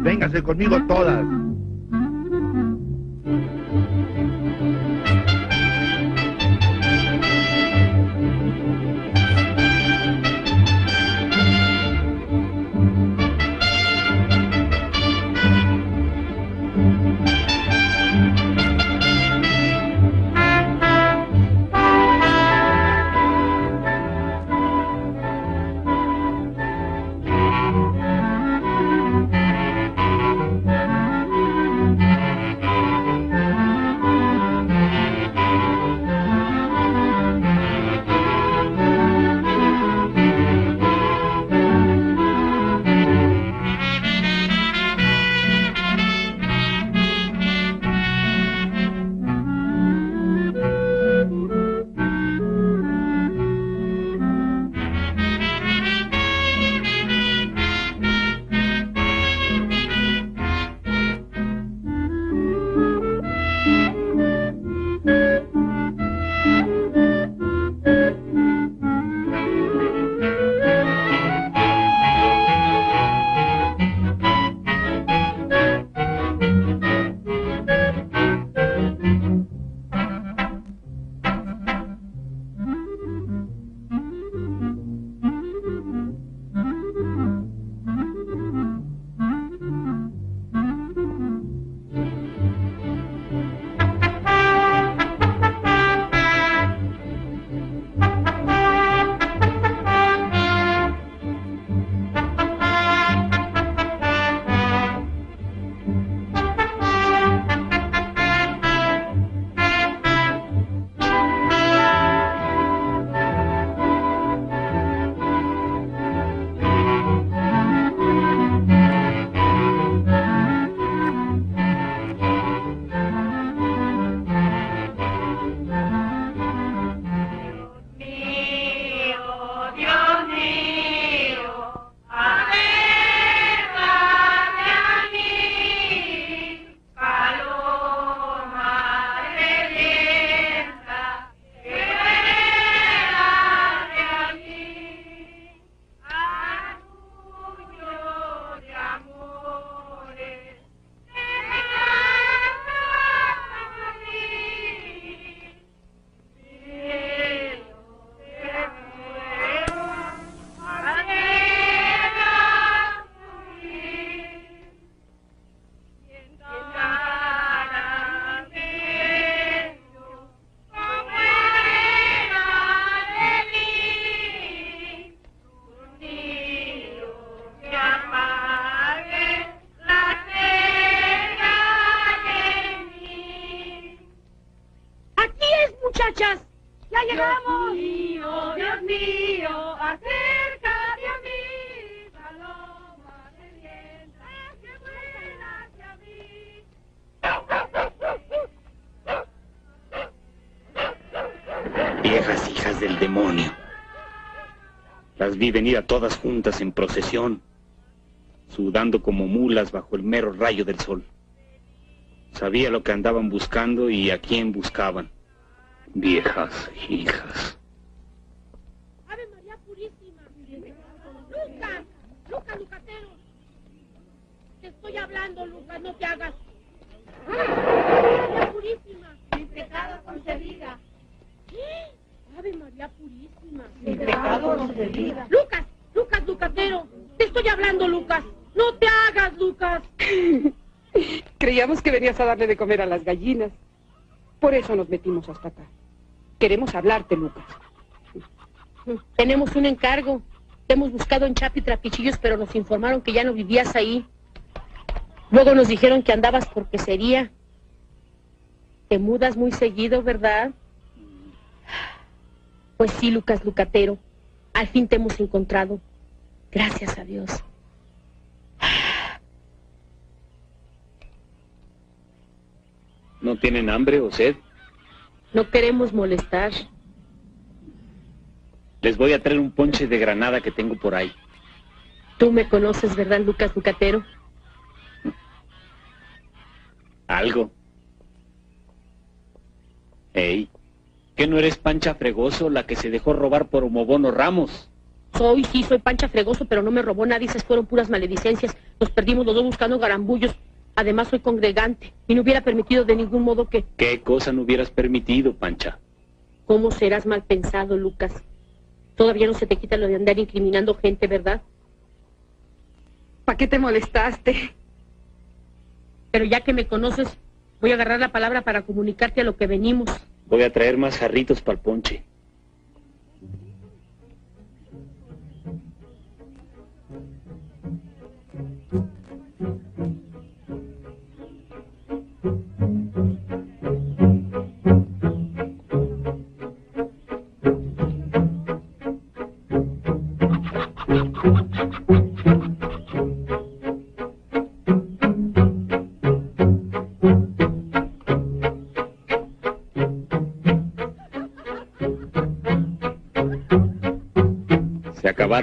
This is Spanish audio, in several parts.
Véngase conmigo todas. Vi venir a todas juntas en procesión, sudando como mulas bajo el mero rayo del sol. Sabía lo que andaban buscando y a quién buscaban. Viejas hijas. Ave María Purísima. Lucas, Lucas Lucatero. Te estoy hablando, Lucas, no te hagas. Ave María Purísima. Mi pecado concebida. Ave María Purísima. Mi pecado concebida. Lucas, Lucas Lucatero. Te estoy hablando, Lucas. No te hagas, Lucas. Creíamos que venías a darle de comer a las gallinas. Por eso nos metimos hasta acá. Queremos hablarte, Lucas. Tenemos un encargo. Te hemos buscado en Chapi Trapichillos, pero nos informaron que ya no vivías ahí. Luego nos dijeron que andabas por sería. Te mudas muy seguido, ¿verdad? Pues sí, Lucas Lucatero, al fin te hemos encontrado. Gracias a Dios. ¿No tienen hambre o sed? No queremos molestar. Les voy a traer un ponche de granada que tengo por ahí. Tú me conoces, ¿verdad, Lucas Lucatero? Algo. Ey. ¿Que no eres Pancha Fregoso, la que se dejó robar por Homobono Ramos? Soy, sí, soy Pancha Fregoso, pero no me robó nadie, esas fueron puras maledicencias. Nos perdimos los dos buscando garambullos. Además soy congregante y no hubiera permitido de ningún modo que... ¿Qué cosa no hubieras permitido, Pancha? ¿Cómo serás mal pensado, Lucas? Todavía no se te quita lo de andar incriminando gente, ¿verdad? ¿Para qué te molestaste? Pero ya que me conoces, voy a agarrar la palabra para comunicarte a lo que venimos. Voy a traer más jarritos para el ponche.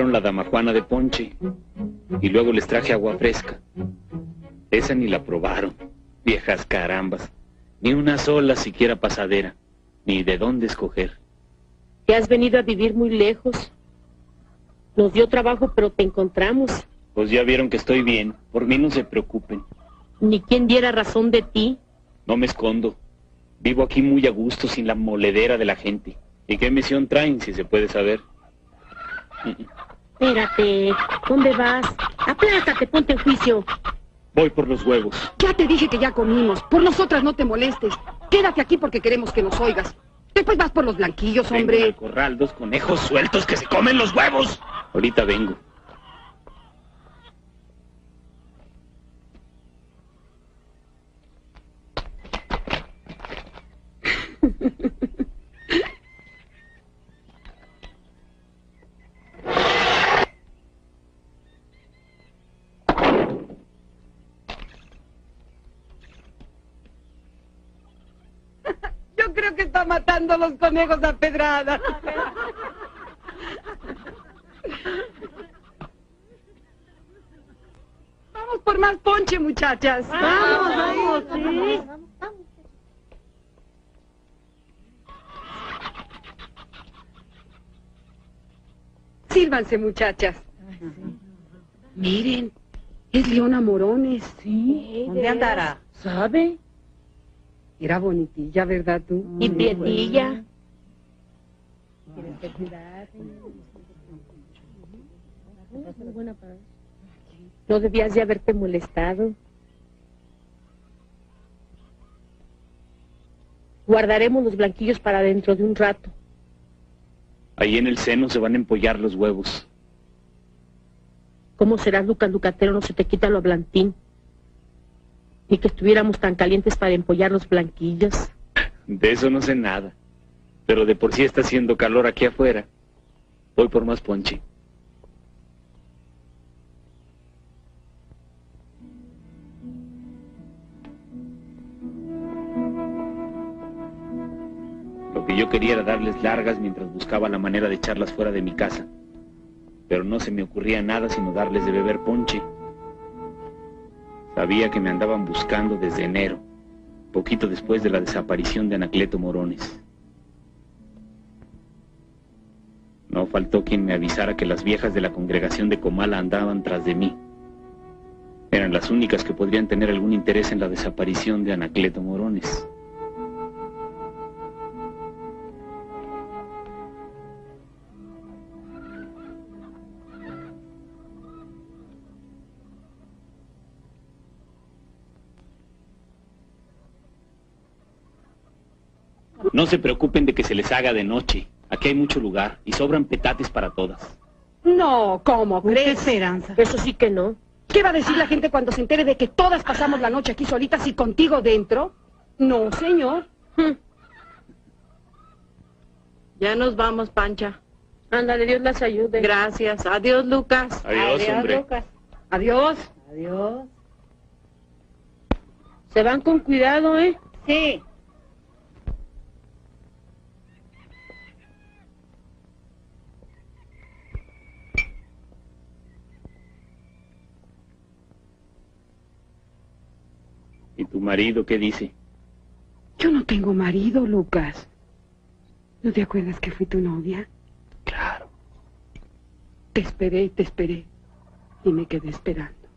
La damajuana de ponche y luego les traje agua fresca. Esa ni la probaron, viejas carambas. Ni una sola siquiera pasadera, ni de dónde escoger. Que has venido a vivir muy lejos. Nos dio trabajo, pero te encontramos. Pues ya vieron que estoy bien, por mí no se preocupen. Ni quien diera razón de ti. No me escondo. Vivo aquí muy a gusto, sin la moledera de la gente. ¿Y qué misión traen, si se puede saber? Espérate, ¿dónde vas? Aplástate, ponte en juicio. Voy por los huevos. Ya te dije que ya comimos. Por nosotras no te molestes. Quédate aquí porque queremos que nos oigas. Después vas por los blanquillos, Vengo hombre. al corral, dos conejos sueltos que se comen los huevos. Ahorita vengo. Yo creo que está matando los conejos a pedrada. Vamos por más ponche, muchachas. Vamos, vamos, sí. Sírvanse, muchachas. Miren, es Leona Morones. Sí. ¿Dónde andará? ¿Sabe? Era bonitilla, ¿verdad tú? Y Prietilla. No debías de haberte molestado. Guardaremos los blanquillos para dentro de un rato. Ahí en el seno se van a empollar los huevos. ¿Cómo serás, Lucas Lucatero? No se te quita lo blantín. Ni que estuviéramos tan calientes para empollar los blanquillos. De eso no sé nada. Pero de por sí está haciendo calor aquí afuera. Voy por más ponche. Lo que yo quería era darles largas mientras buscaba la manera de echarlas fuera de mi casa. Pero no se me ocurría nada sino darles de beber ponche. Sabía que me andaban buscando desde enero, poquito después de la desaparición de Anacleto Morones. No faltó quien me avisara que las viejas de la congregación de Comala andaban tras de mí. Eran las únicas que podrían tener algún interés en la desaparición de Anacleto Morones. No se preocupen de que se les haga de noche. Aquí hay mucho lugar y sobran petates para todas. No, ¿cómo ¿Qué crees? esperanza? Eso sí que no. ¿Qué va a decir la gente cuando se entere de que todas pasamos la noche aquí solitas y contigo dentro? No, señor. Hm. Ya nos vamos, Pancha. Ándale, Dios las ayude. Gracias. Adiós, Lucas. Adiós, hombre. Lucas. Adiós. Adiós. Se van con cuidado, ¿eh? Sí. ¿Y tu marido qué dice? Yo no tengo marido, Lucas. ¿No te acuerdas que fui tu novia? Claro. Te esperé y te esperé. Y me quedé esperando.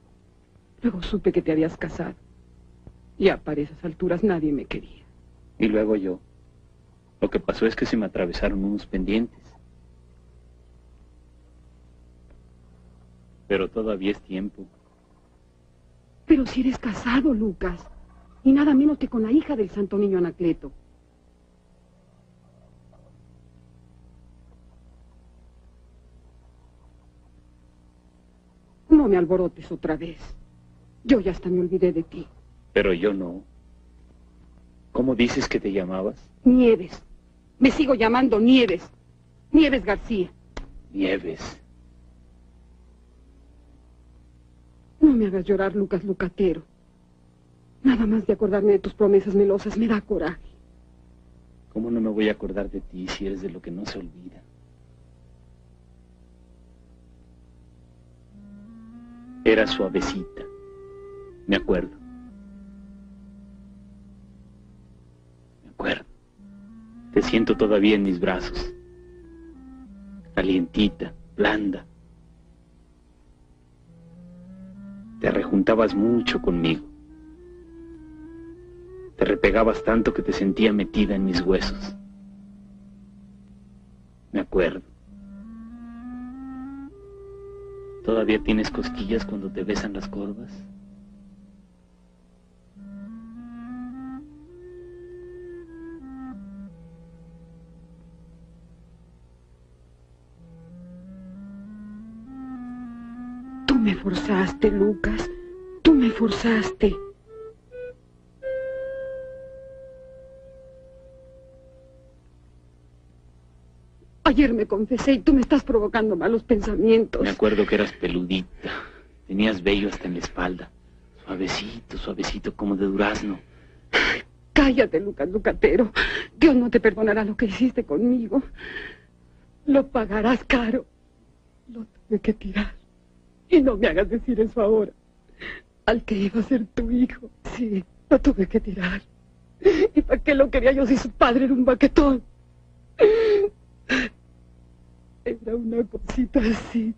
Luego supe que te habías casado. Ya para esas alturas nadie me quería. Y luego yo. Lo que pasó es que se me atravesaron unos pendientes. Pero todavía es tiempo. Pero si eres casado, Lucas. Y nada menos que con la hija del santo niño Anacleto. No me alborotes otra vez. Yo ya hasta me olvidé de ti. Pero yo no. ¿Cómo dices que te llamabas? Nieves. Me sigo llamando Nieves. Nieves García. Nieves. No me hagas llorar, Lucas Lucatero. Nada más de acordarme de tus promesas melosas me da coraje. ¿Cómo no me voy a acordar de ti si eres de lo que no se olvida? Era suavecita. Me acuerdo. Me acuerdo. Te siento todavía en mis brazos. Calientita, blanda. Te rejuntabas mucho conmigo. Te repegabas tanto que te sentía metida en mis huesos. Me acuerdo. ¿Todavía tienes cosquillas cuando te besan las corvas? Tú me forzaste, Lucas. Tú me forzaste. Ayer me confesé y tú me estás provocando malos pensamientos. Me acuerdo que eras peludita. Tenías vello hasta en la espalda. Suavecito, suavecito, como de durazno. Cállate, Lucas Lucatero. Dios no te perdonará lo que hiciste conmigo. Lo pagarás caro. Lo tuve que tirar. Y no me hagas decir eso ahora. Al que iba a ser tu hijo. Sí, lo tuve que tirar. ¿Y para qué lo quería yo si su padre era un baquetón? Era una cosita así.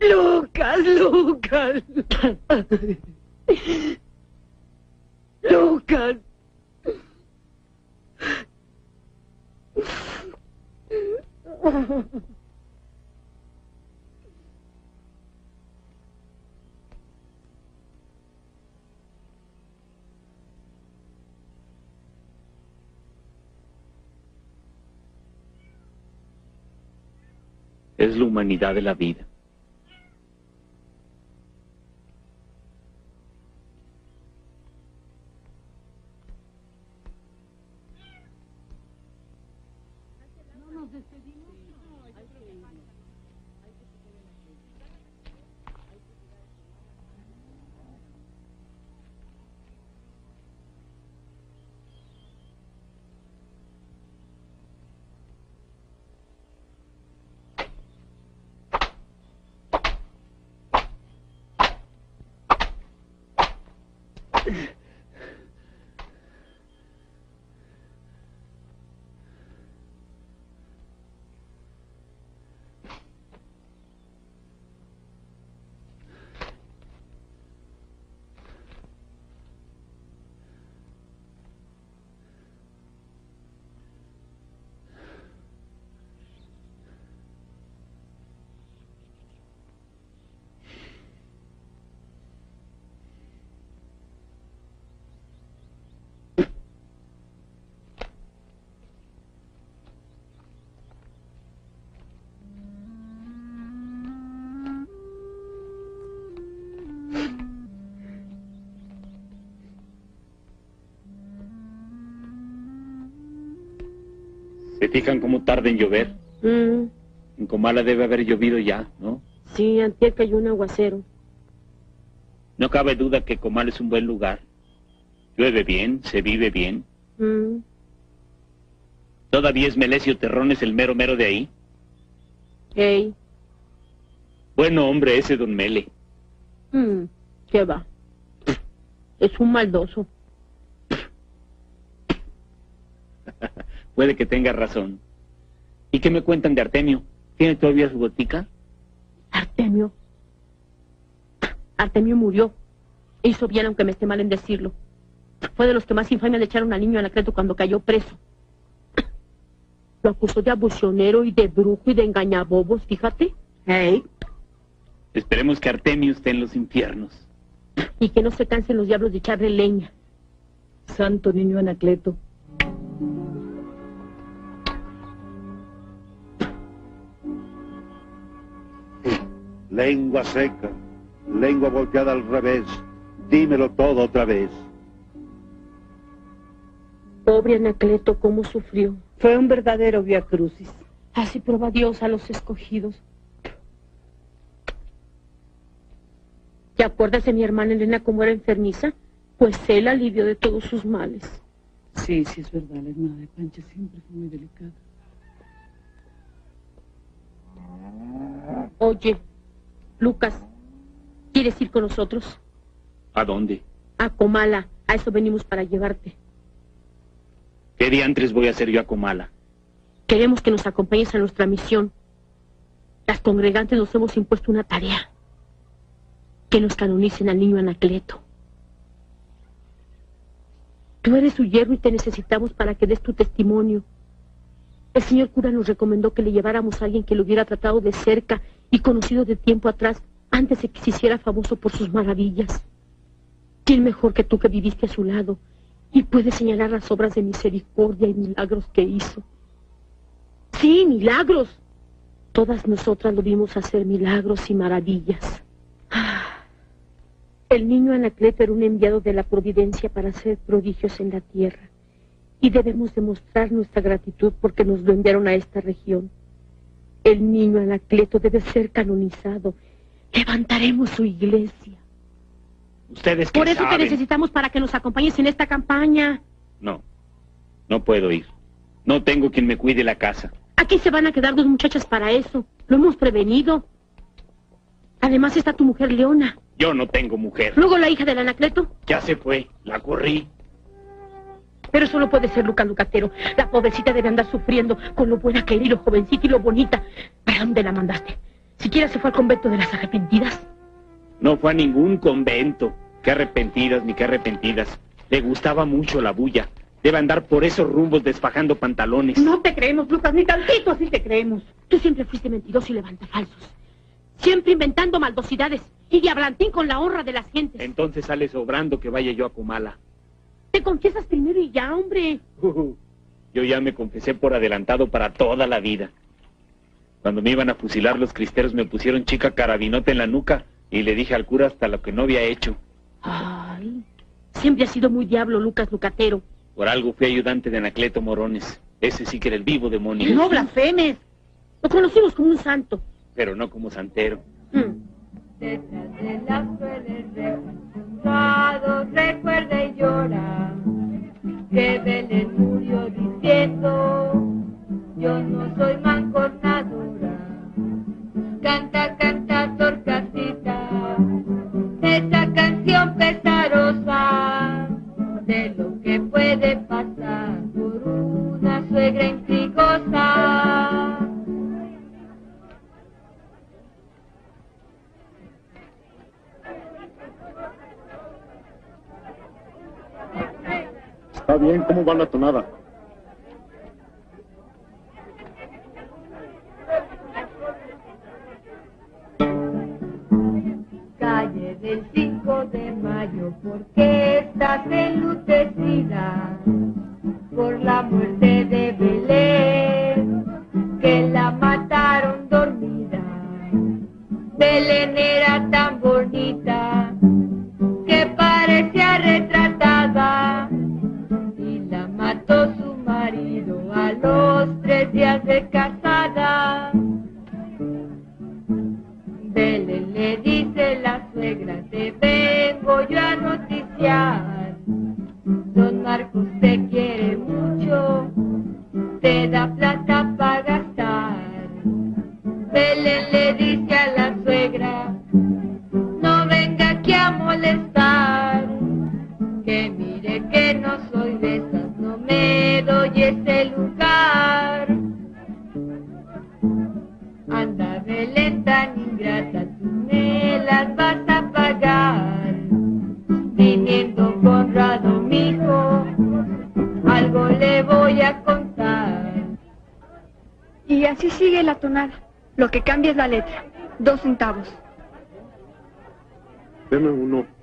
Lucas, Lucas. Lucas. Es la humanidad de la vida. ¿Se fijan cómo tarda en llover? Mm, En Comala debe haber llovido ya, ¿no? sí, antier cayó un aguacero. No cabe duda que Comal es un buen lugar. Llueve bien, se vive bien. Mm, ¿Todavía es Melesio Terrones el mero mero de ahí? ey, Bueno, hombre, ese don Mele. mm, ¿qué va? Es un maldoso. Puede que tenga razón. ¿Y qué me cuentan de Artemio? ¿Tiene todavía su botica? Artemio. Artemio murió. E hizo bien, aunque me esté mal en decirlo. Fue de los que más infamia le echaron al niño Anacleto cuando cayó preso. Lo acusó de abusionero y de brujo y de engañabobos, fíjate. ¿Eh? Esperemos que Artemio esté en los infiernos. Y que no se cansen los diablos de echarle leña. Santo niño Anacleto. Lengua seca, lengua volteada al revés, dímelo todo otra vez. Pobre Anacleto, cómo sufrió. Fue un verdadero via crucis. Así prueba Dios a los escogidos. ¿Te acuerdas de mi hermana Elena cómo era enfermiza? Pues él alivió de todos sus males. Sí, sí, es verdad. La hermana de Pancha siempre fue muy delicada. Oye, Lucas, ¿quieres ir con nosotros? ¿A dónde? A Comala. A eso venimos para llevarte. ¿Qué diantres voy a hacer yo a Comala? Queremos que nos acompañes a nuestra misión. Las congregantes nos hemos impuesto una tarea. Que nos canonicen al niño Anacleto. Tú eres su yerno y te necesitamos para que des tu testimonio. El señor cura nos recomendó que le lleváramos a alguien que lo hubiera tratado de cerca y conocido de tiempo atrás antes de que se hiciera famoso por sus maravillas. ¿Quién mejor que tú que viviste a su lado y puede señalar las obras de misericordia y milagros que hizo? Sí, milagros. Todas nosotras lo vimos hacer milagros y maravillas. Ah. El niño Anacleto era un enviado de la providencia para hacer prodigios en la tierra. Y debemos demostrar nuestra gratitud porque nos lo enviaron a esta región. El niño Anacleto debe ser canonizado. Levantaremos su iglesia. ¿Ustedes Por eso te necesitamos para que nos acompañes en esta campaña. No, no puedo ir. No tengo quien me cuide la casa. Aquí se van a quedar dos muchachas para eso. Lo hemos prevenido. Además está tu mujer Leona. Yo no tengo mujer. Luego la hija del Anacleto. Ya se fue, la corrí. Pero eso no puede ser Luca Lucatero. La pobrecita debe andar sufriendo con lo buena que era y lo jovencita y lo bonita. ¿Para dónde la mandaste? Siquiera se fue al convento de las arrepentidas. No fue a ningún convento. Qué arrepentidas, ni qué arrepentidas. Le gustaba mucho la bulla. Debe andar por esos rumbos desfajando pantalones. No te creemos, Lucas, ni tantito así te creemos. Tú siempre fuiste mentiroso y levanta falsos. Siempre inventando maldosidades y diablantín con la honra de las gentes. Entonces sale sobrando que vaya yo a Comala. Te confiesas primero y ya, hombre. Yo ya me confesé por adelantado para toda la vida. Cuando me iban a fusilar los cristeros me pusieron chica carabinote en la nuca y le dije al cura hasta lo que no había hecho. Ay, siempre has sido muy diablo, Lucas Lucatero. Por algo fui ayudante de Anacleto Morones. Ese sí que era el vivo demonio. No blasfemes. Lo conocimos como un santo. Pero no como santero. Mm. Refundados recuerda y llora que Belén murió diciendo yo no soy mancornadora. Canta, canta, torcasita, esa canción pesarosa de lo que puede pasar por una suegra intrigosa. Está bien, ¿cómo va la tonada? calle del 5 de mayo, porque estás enlutecida por la muerte de Belén, que la mataron dormida. Belén era tan bonita que parecía retratada mató su marido a los tres días de casada. Belén le dice la suegra, te vengo yo a noticiar. Don Marcos te quiere mucho, te da plata para gastar. Belén le dice a la suegra, no venga aquí a molestar. Que mire que no me doy ese lugar. Belén tan ingrata, tú me las vas a pagar. Viniendo Conrado, mijo, algo le voy a contar. Y así sigue la tonada. Lo que cambia es la letra. Dos centavos. Deme uno.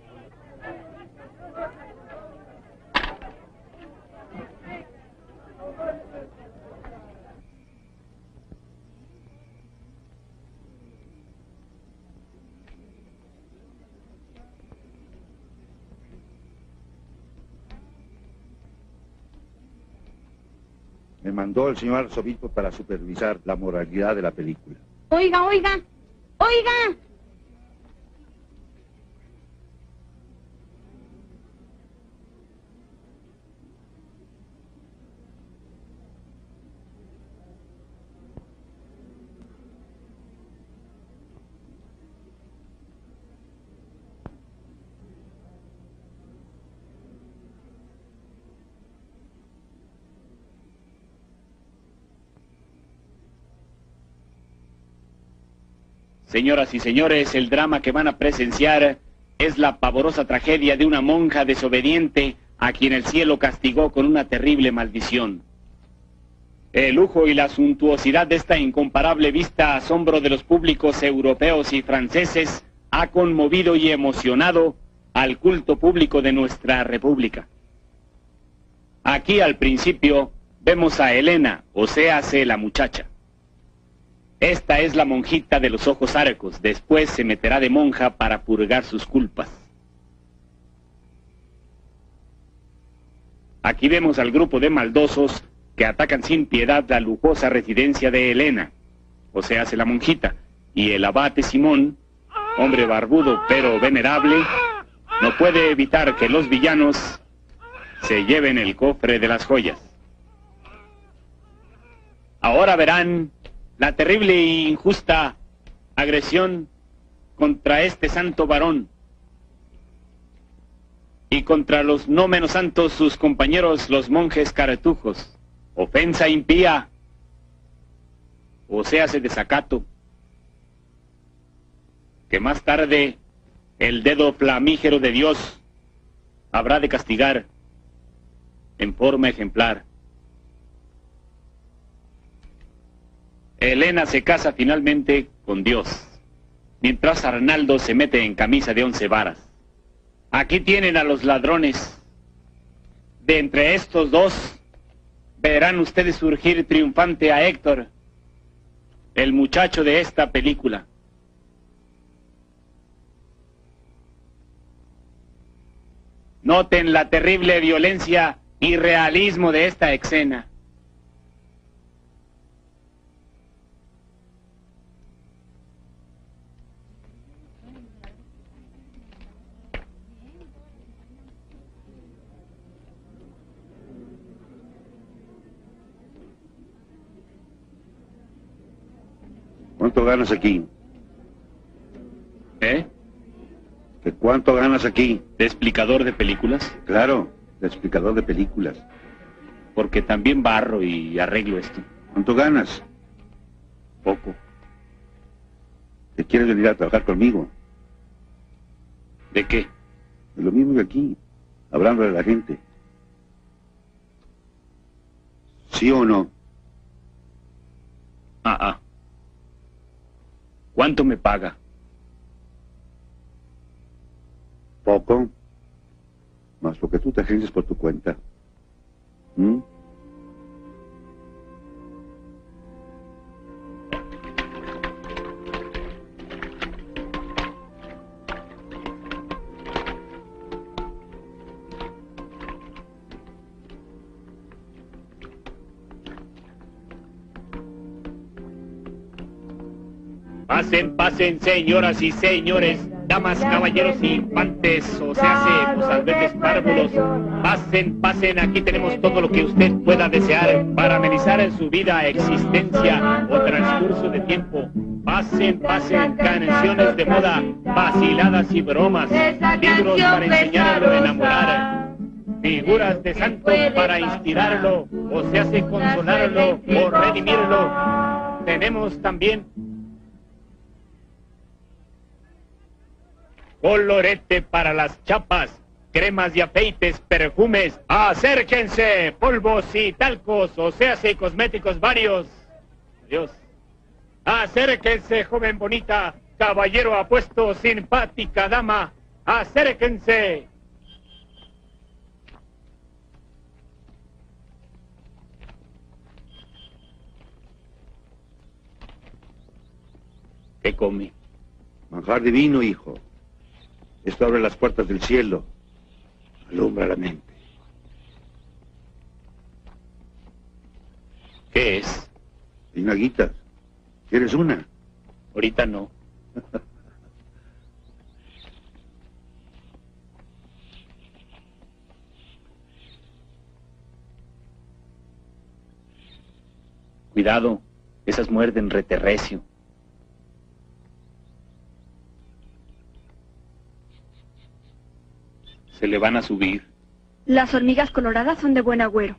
Mandó el señor arzobispo para supervisar la moralidad de la película. Oiga, oiga, oiga. Señoras y señores, el drama que van a presenciar es la pavorosa tragedia de una monja desobediente a quien el cielo castigó con una terrible maldición. El lujo y la suntuosidad de esta incomparable vista asombro de los públicos europeos y franceses ha conmovido y emocionado al culto público de nuestra república. Aquí al principio vemos a Elena, o sea, la muchacha. Esta es la monjita de los ojos arcos. Después se meterá de monja para purgar sus culpas. Aquí vemos al grupo de maldosos que atacan sin piedad la lujosa residencia de Elena, o sea, hace la monjita, y el abate Simón, hombre barbudo pero venerable, no puede evitar que los villanos se lleven el cofre de las joyas. Ahora verán la terrible e injusta agresión contra este santo varón y contra los no menos santos sus compañeros los monjes caretujos. Ofensa impía, o sea, se desacato, que más tarde el dedo flamígero de Dios habrá de castigar en forma ejemplar. Elena se casa finalmente con Dios, mientras Arnaldo se mete en camisa de once varas. Aquí tienen a los ladrones. De entre estos dos, verán ustedes surgir triunfante a Héctor, el muchacho de esta película. Noten la terrible violencia y realismo de esta escena. ¿Cuánto ganas aquí? ¿Eh? ¿De cuánto ganas aquí? ¿De explicador de películas? Claro, de explicador de películas. Porque también barro y arreglo esto. ¿Cuánto ganas? Poco. ¿Te quieres venir a trabajar conmigo? ¿De qué? De lo mismo que aquí, hablando de la gente. ¿Sí o no? Ah, ah. ¿Cuánto me paga? Poco. Más lo que tú te agencias por tu cuenta. ¿Mm? Pasen, pasen, señoras y señores, damas, caballeros y infantes, o sea, pues párvulos. Pasen, pasen, aquí tenemos todo lo que usted pueda desear para amenizar en su vida, existencia o transcurso de tiempo. Pasen, pasen, canciones de moda, vaciladas y bromas, libros para enseñarlo a enamorar, figuras de santos para inspirarlo, o se hace consolarlo o redimirlo. Tenemos también colorete para las chapas, cremas y afeites, perfumes. Acérquense, polvos y talcos, o sea, y cosméticos varios. Adiós. Acérquense, joven bonita, caballero apuesto, simpática dama. Acérquense. ¿Qué come? Manjar divino, hijo. Esto abre las puertas del cielo. Alumbra la mente. ¿Qué es? Pinaguitas. ¿Quieres una? Ahorita no. Cuidado, esas muerden reterrecio. Se le van a subir. Las hormigas coloradas son de buen agüero.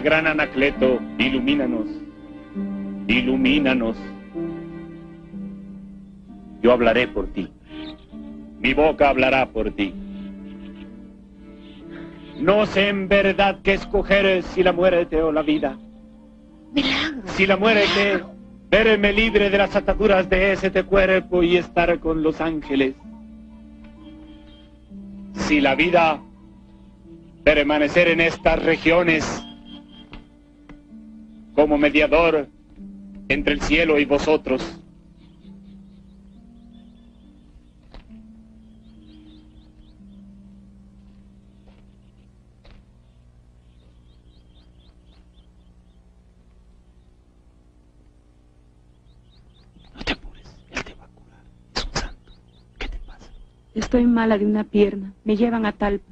Gran Anacleto, ilumínanos. Ilumínanos. Yo hablaré por ti. Mi boca hablará por ti. No sé en verdad qué escoger si la muerte o la vida. Si la muerte, verme libre de las ataduras de ese cuerpo y estar con los ángeles. Si la vida, permanecer en estas regiones como mediador entre el cielo y vosotros. No te apures, él te va a curar. Es un santo. ¿Qué te pasa? Estoy mala de una pierna. Me llevan a Talpa.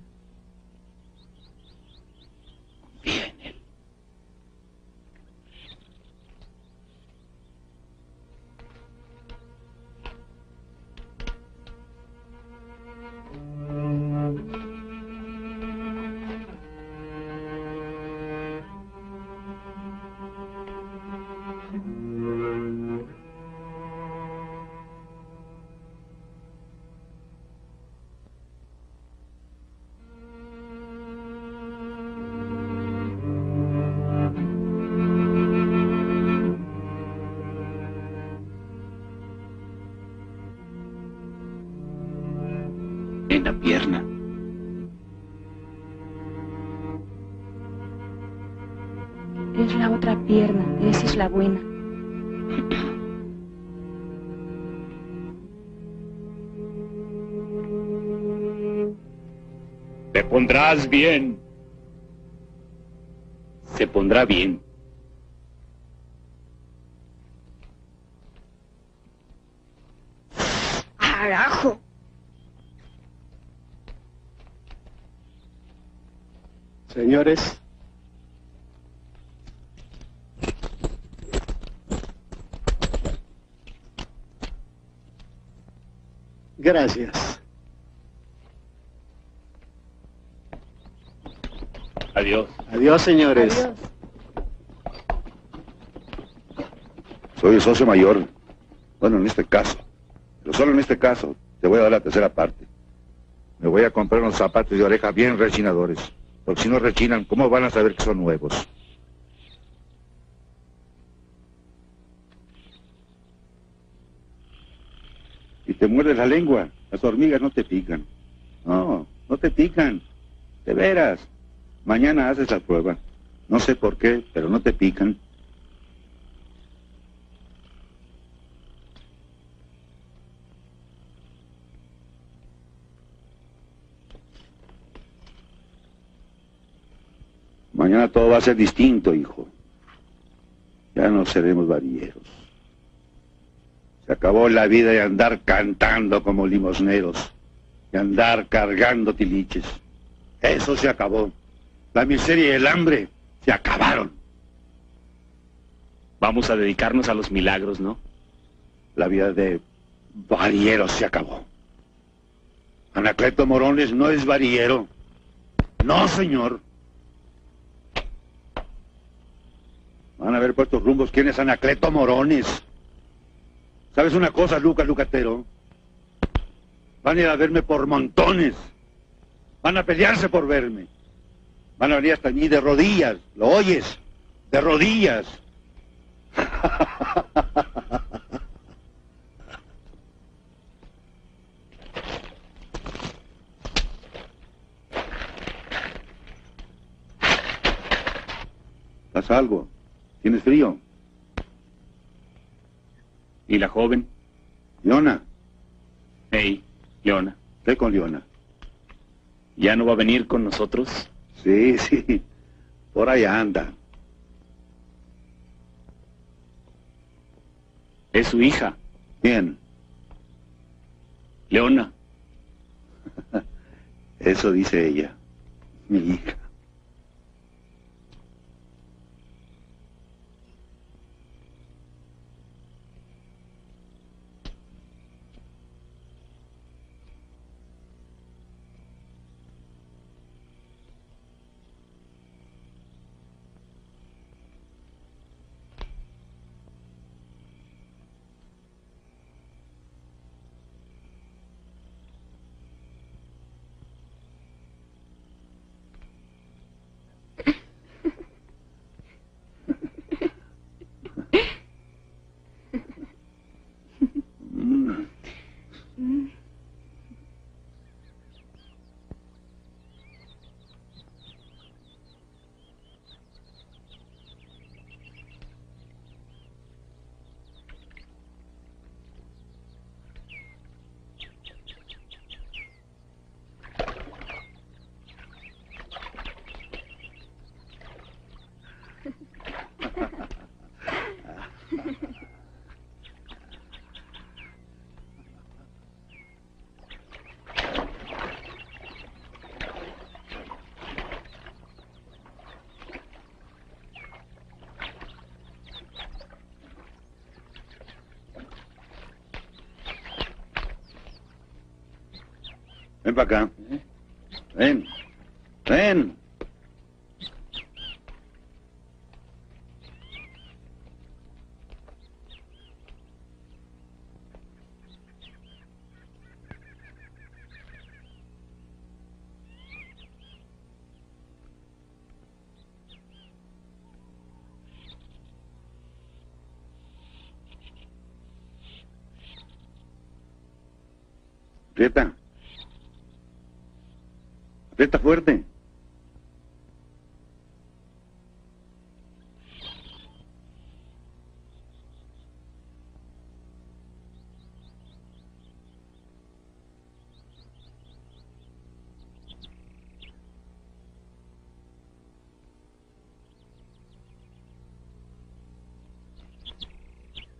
La buena. Te pondrás bien. Se pondrá bien. ¡Carajo! Señores, gracias. Adiós. Adiós, señores. Soy el socio mayor. Bueno, en este caso. Pero solo en este caso te voy a dar la tercera parte. Me voy a comprar unos zapatos de oreja bien rechinadores. Porque si no rechinan, ¿cómo van a saber que son nuevos? y te muerde la lengua. Las hormigas no te pican. No, no te pican. De veras. Mañana haces la prueba. No sé por qué, pero no te pican. Mañana todo va a ser distinto, hijo. Ya no seremos varilleros. Se acabó la vida de andar cantando como limosneros, de andar cargando tiliches. Eso se acabó. La miseria y el hambre se acabaron. Vamos a dedicarnos a los milagros, ¿no? La vida de varilleros se acabó. Anacleto Morones no es varillero. No, señor. Van a ver puestos rumbos quién es Anacleto Morones. ¿Sabes una cosa, Lucas Lucatero? Van a ir a verme por montones. Van a pelearse por verme. Van a venir hasta allí de rodillas. ¿Lo oyes? De rodillas. ¿Haz algo? ¿Tienes frío? ¿Y la joven? Leona. Hey, Leona. ¿Qué con Leona? ¿Ya no va a venir con nosotros? Sí, sí. Por ahí anda. Es su hija, ¿Quién? Leona. Eso dice ella. Mi hija. Ven para acá. Ven. Ven. Aprieta. Fuerte.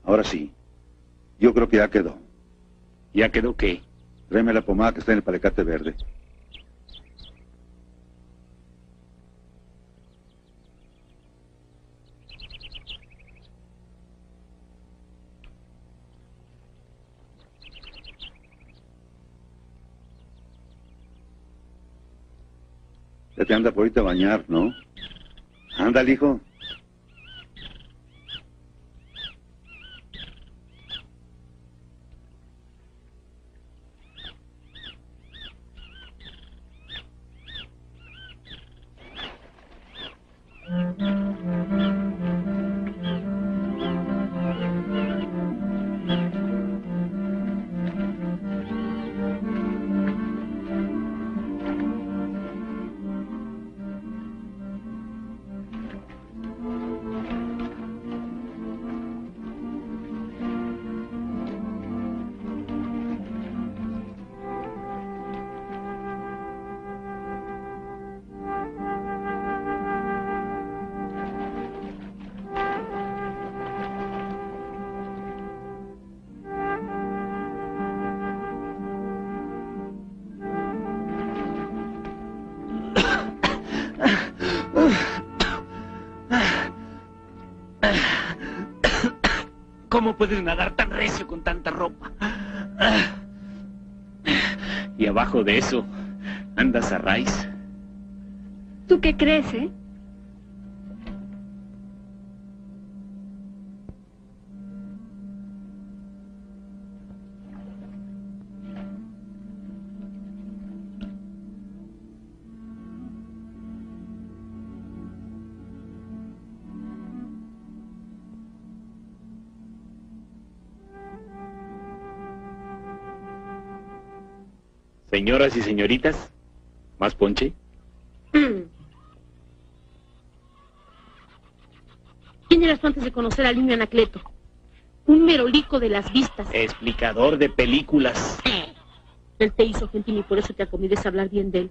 Ahora sí. Yo creo que ya quedó. ¿Ya quedó qué? Tráeme la pomada que está en el palecate verde. Ya te anda por irte a bañar, ¿no? Ándale, hijo. ¿Cómo puedes nadar tan recio con tanta ropa? Y abajo de eso, andas a raíz. ¿Tú qué crees, eh? Señoras y señoritas, ¿más ponche? ¿Quién eras tú antes de conocer al niño Anacleto? Un merolico de las vistas. Explicador de películas. Él te hizo gentil y por eso te acomides a hablar bien de él.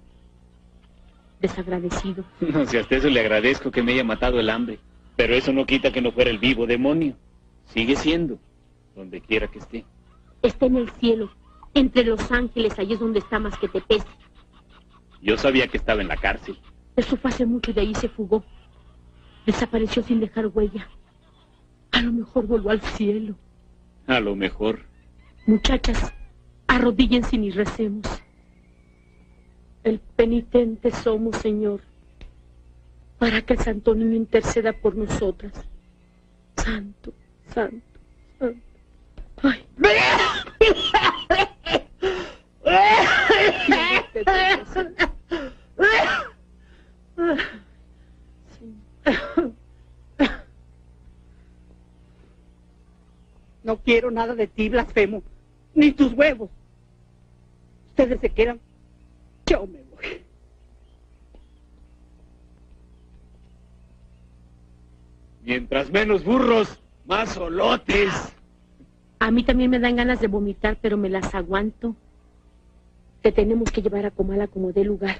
Desagradecido. No, si hasta eso le agradezco que me haya matado el hambre. Pero eso no quita que no fuera el vivo demonio. Sigue siendo, donde quiera que esté. Está en el cielo, entre los ángeles, ahí es donde está más que te pese. Yo sabía que estaba en la cárcel. Eso fue hace mucho y de ahí se fugó. Desapareció sin dejar huella. A lo mejor volvió al cielo. A lo mejor. Muchachas, arrodíllense y recemos. El penitente somos, Señor, para que el Santo Niño interceda por nosotras. Santo, santo, santo. Ay. No quiero nada de ti, blasfemo, ni tus huevos. Ustedes se quedan, yo me voy. Mientras menos burros, más solotes. A mí también me dan ganas de vomitar, pero me las aguanto. Te tenemos que llevar a Comala como dé lugar.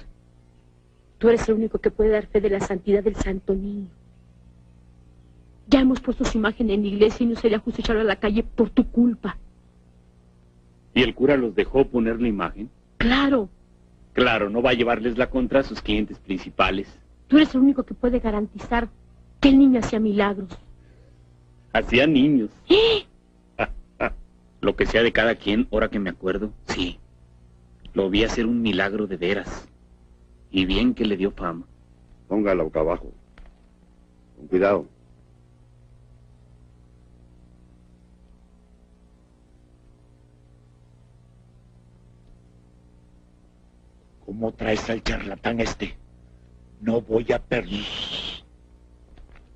Tú eres el único que puede dar fe de la santidad del Santo Niño. Ya hemos puesto su imagen en la iglesia y no sería justo echarlo a la calle por tu culpa. ¿Y el cura los dejó poner la imagen? Claro, Claro, no va a llevarles la contra a sus clientes principales. tú eres el único que puede garantizar que el niño hacía milagros. Hacía niños. ¡Eh! Lo que sea de cada quien, ahora que me acuerdo, sí. Lo vi hacer un milagro de veras. Y bien que le dio fama. Póngala boca abajo. Con cuidado. ¿Cómo traes al charlatán este? No voy a perder.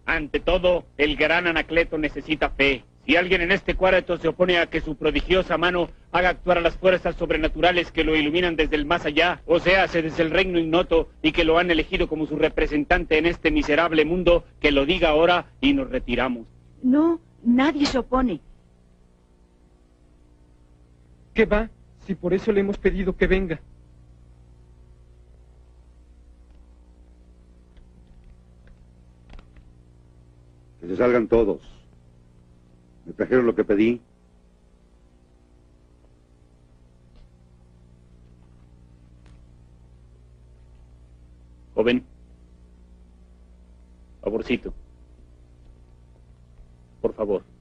Ante todo, el gran Anacleto necesita fe. Si alguien en este cuarto se opone a que su prodigiosa mano haga actuar a las fuerzas sobrenaturales que lo iluminan desde el más allá, o sea, desde el reino ignoto, y que lo han elegido como su representante en este miserable mundo, que lo diga ahora y nos retiramos. No, nadie se opone. ¿Qué va? Si por eso le hemos pedido que venga. Que se salgan todos. Me trajeron lo que pedí. Joven. Favorcito. Por favor.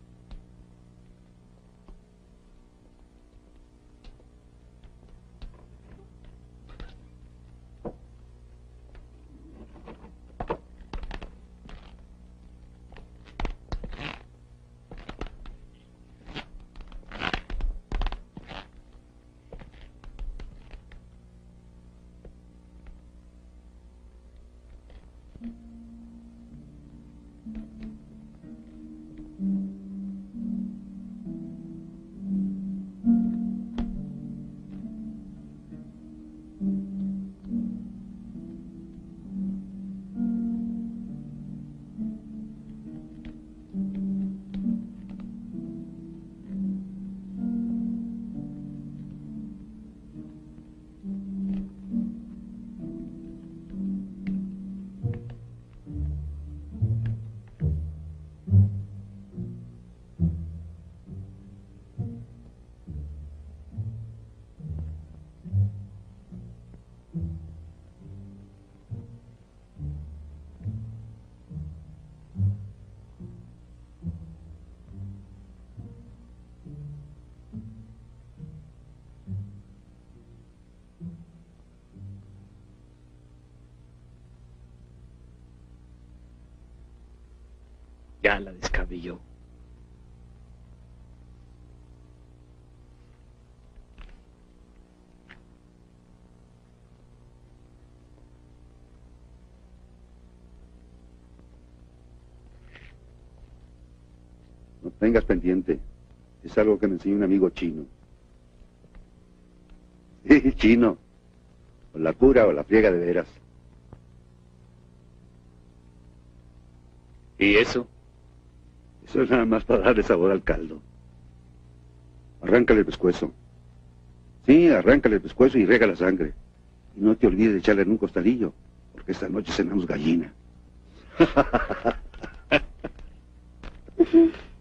Ya la descabelló. No tengas pendiente. Es algo que me enseñó un amigo chino. Sí, chino. O la cura o la friega de veras. ¿Y eso? Eso es nada más para darle sabor al caldo. Arráncale el pescuezo. Sí, arráncale el pescuezo y rega la sangre. Y no te olvides de echarle en un costalillo, porque esta noche cenamos gallina.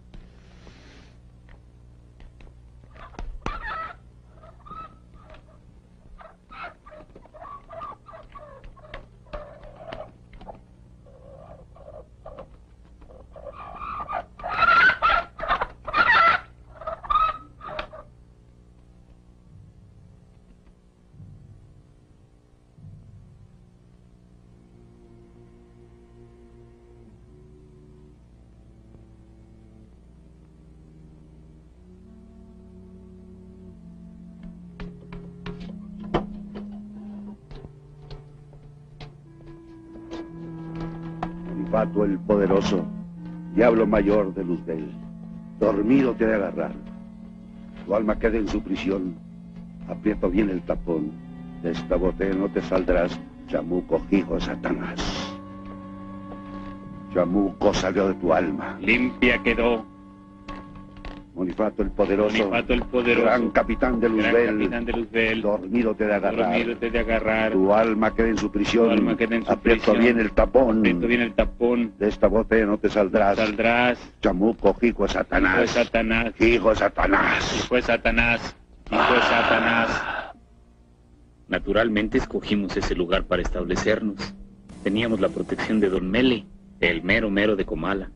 El poderoso, diablo mayor de Luzbel, dormido te de agarrar. Tu alma queda en su prisión, aprieto bien el tapón, de esta botella no te saldrás, chamuco hijo de Satanás. Chamuco salió de tu alma. Limpia quedó. Monifato el poderoso, Monifato el poderoso, gran capitán de Gran Luzbel, capitán de Luzbel, dormido te de agarrar. dormido te de agarrar. Tu alma queda en su prisión, Tu alma queda en su aprieto prisión. bien el tapón, Aprieto bien el tapón. de esta botella no te saldrás. Saldrás. Chamuco hijo de Hijo de Satanás. Satanás. Hijo de Satanás. Hijo de Satanás. Hijo de Satanás. Naturalmente escogimos ese lugar para establecernos. Teníamos la protección de Don Mele, el mero mero de Comala.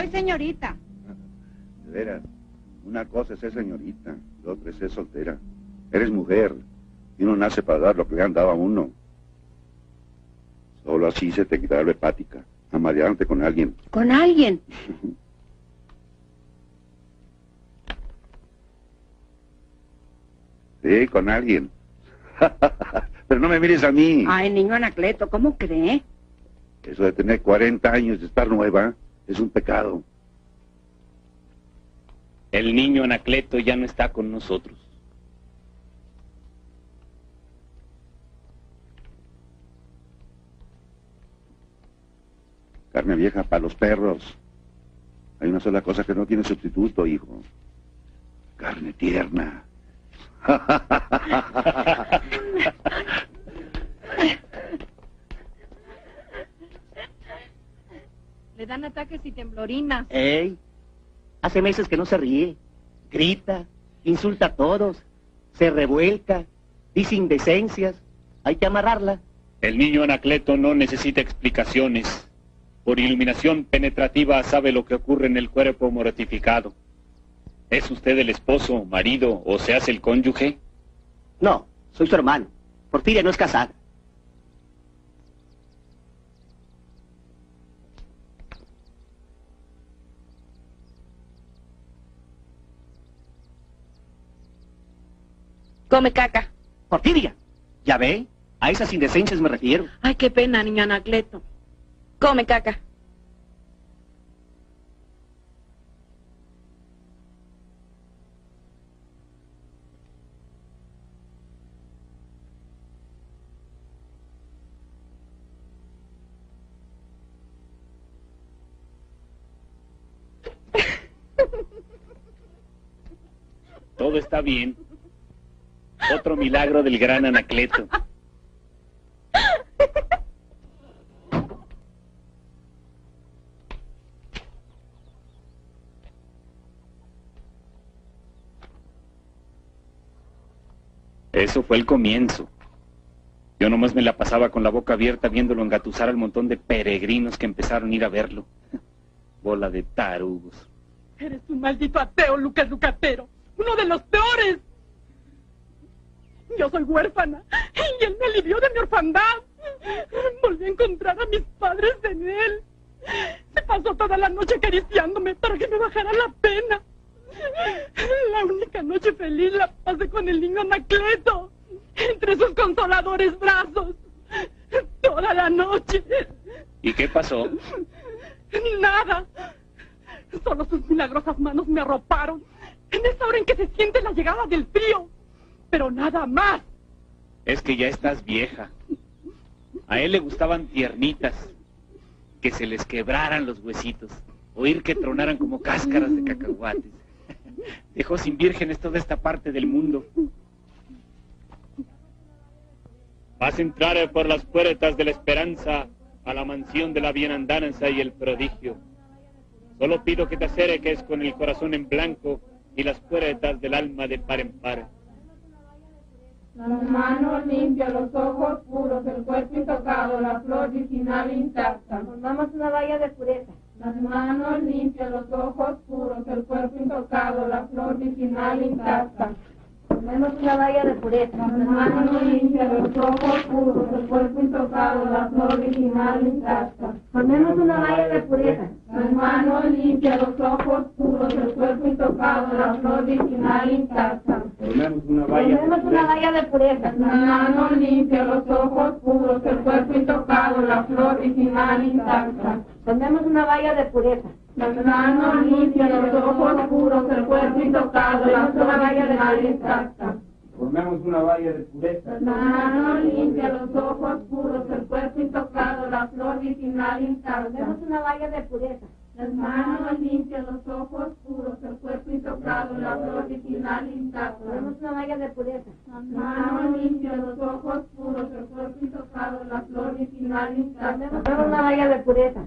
Soy señorita. De veras, una cosa es ser señorita, la otra es ser soltera. Eres mujer, y uno nace para dar lo que le han dado a uno. Solo así se te quitará la hepática, amadeándote con alguien. ¿Con alguien? Sí, con alguien. Pero no me mires a mí. Ay, niño Anacleto, ¿cómo cree? Eso de tener 40 años y estar nueva es un pecado. El niño Anacleto ya no está con nosotros. Carne vieja para los perros. Hay una sola cosa que no tiene sustituto, hijo. Carne tierna. Le dan ataques y temblorinas. ¡Ey! Hace meses que no se ríe. Grita, insulta a todos, se revuelca, dice indecencias. Hay que amarrarla. El niño Anacleto no necesita explicaciones. Por iluminación penetrativa sabe lo que ocurre en el cuerpo mortificado. ¿Es usted el esposo, marido o se hace el cónyuge? No, soy su hermano. Porfiria no es casada. Come caca. Porfiria, ya ve, a esas indecencias me refiero. Ay, qué pena, niño Anacleto. Come caca. Todo está bien. Otro milagro del gran Anacleto. Eso fue el comienzo. Yo nomás me la pasaba con la boca abierta viéndolo engatusar al montón de peregrinos que empezaron a ir a verlo. Bola de tarugos. Eres un maldito ateo, Lucas Lucatero. Uno de los peores. Yo soy huérfana y él me libró de mi orfandad. Volví a encontrar a mis padres en él. Se pasó toda la noche acariciándome para que me bajara la pena. La única noche feliz la pasé con el niño Anacleto, entre sus consoladores brazos. Toda la noche. ¿Y qué pasó? Nada. Solo sus milagrosas manos me arroparon en esa hora en que se siente la llegada del frío. Pero nada más. Es que ya estás vieja. A él le gustaban tiernitas, que se les quebraran los huesitos, oír que tronaran como cáscaras de cacahuates. Dejó sin vírgenes toda esta parte del mundo. Vas a entrar por las puertas de la esperanza a la mansión de la bienandanza y el prodigio. Solo pido que te acerques con el corazón en blanco y las puertas del alma de par en par. Las manos limpias, los ojos puros, el cuerpo intocado, la flor virginal intacta. Formamos una valla de pureza. Las manos limpias, los ojos puros, el cuerpo intocado, la flor virginal intacta. Formemos una valla de pureza. Las manos limpias, los ojos puros, el cuerpo intocado, la flor virginal intacta. Formemos una valla de pureza. Las manos limpias, los ojos puros, el cuerpo intocado, la flor virginal intacta. Formemos una valla. Formemos una valla de pureza. Las manos limpias, los ojos puros, el cuerpo intocado, la flor virginal intacta. Formemos una valla de pureza. Las manos limpias, los ojos puros, el cuerpo intocado, la flor virginal intacta. Formemos una valla de pureza. Las manos limpias, los ojos puros, el cuerpo intocado, la flor virginal intacta. Formemos una valla de pureza. Las manos limpias, los ojos puros, el cuerpo intocado, la flor virginal intacta. Formemos una valla de pureza. Las manos limpias, los ojos puros, el cuerpo intocado, la flor virginal intacta. Formemos una valla de pureza.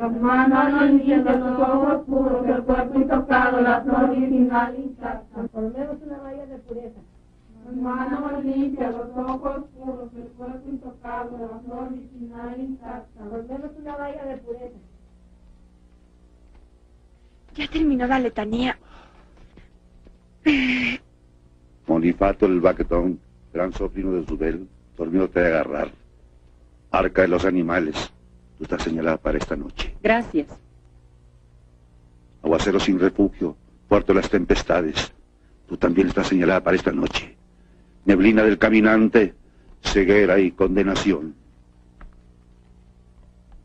Las manos limpias, los ojos puros, el cuerpo intocado, la flor virginal intacta. Formemos una valla de pureza. Las manos limpias, los ojos puros, el cuerpo intocado, la flor virginal intacta. Formemos una valla de pureza. Ya terminó la letanía. Monifato el baquetón, gran sobrino de Zubel, dormióte de agarrar. Arca de los animales, tú estás señalada para esta noche. Gracias. Aguacero sin refugio, puerto de las tempestades, tú también estás señalada para esta noche. Neblina del caminante, ceguera y condenación.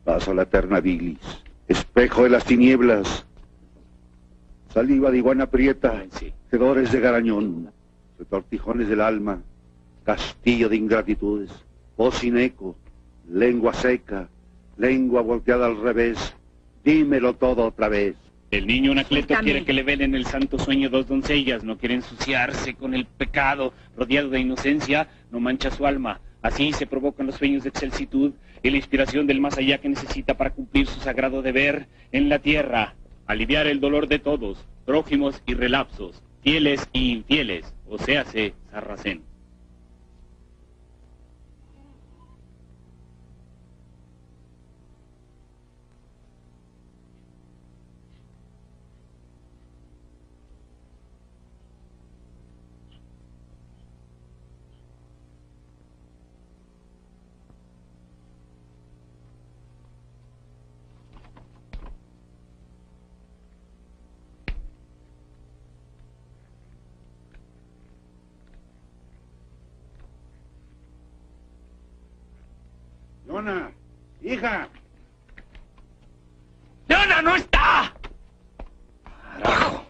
Paso a la eterna bilis, espejo de las tinieblas, saliva de iguana prieta, hedores de garañón, retortijones del alma, castillo de ingratitudes, voz sin eco, lengua seca, lengua volteada al revés, dímelo todo otra vez. El niño Anacleto quiere que le velen el santo sueño dos doncellas, no quiere ensuciarse con el pecado, rodeado de inocencia, no mancha su alma. Así se provocan los sueños de excelsitud y la inspiración del más allá que necesita para cumplir su sagrado deber en la tierra, aliviar el dolor de todos, prójimos y relapsos, fieles y infieles, o séase Sarracén. Leona, hija. ¡Leona no está! ¡Carajo!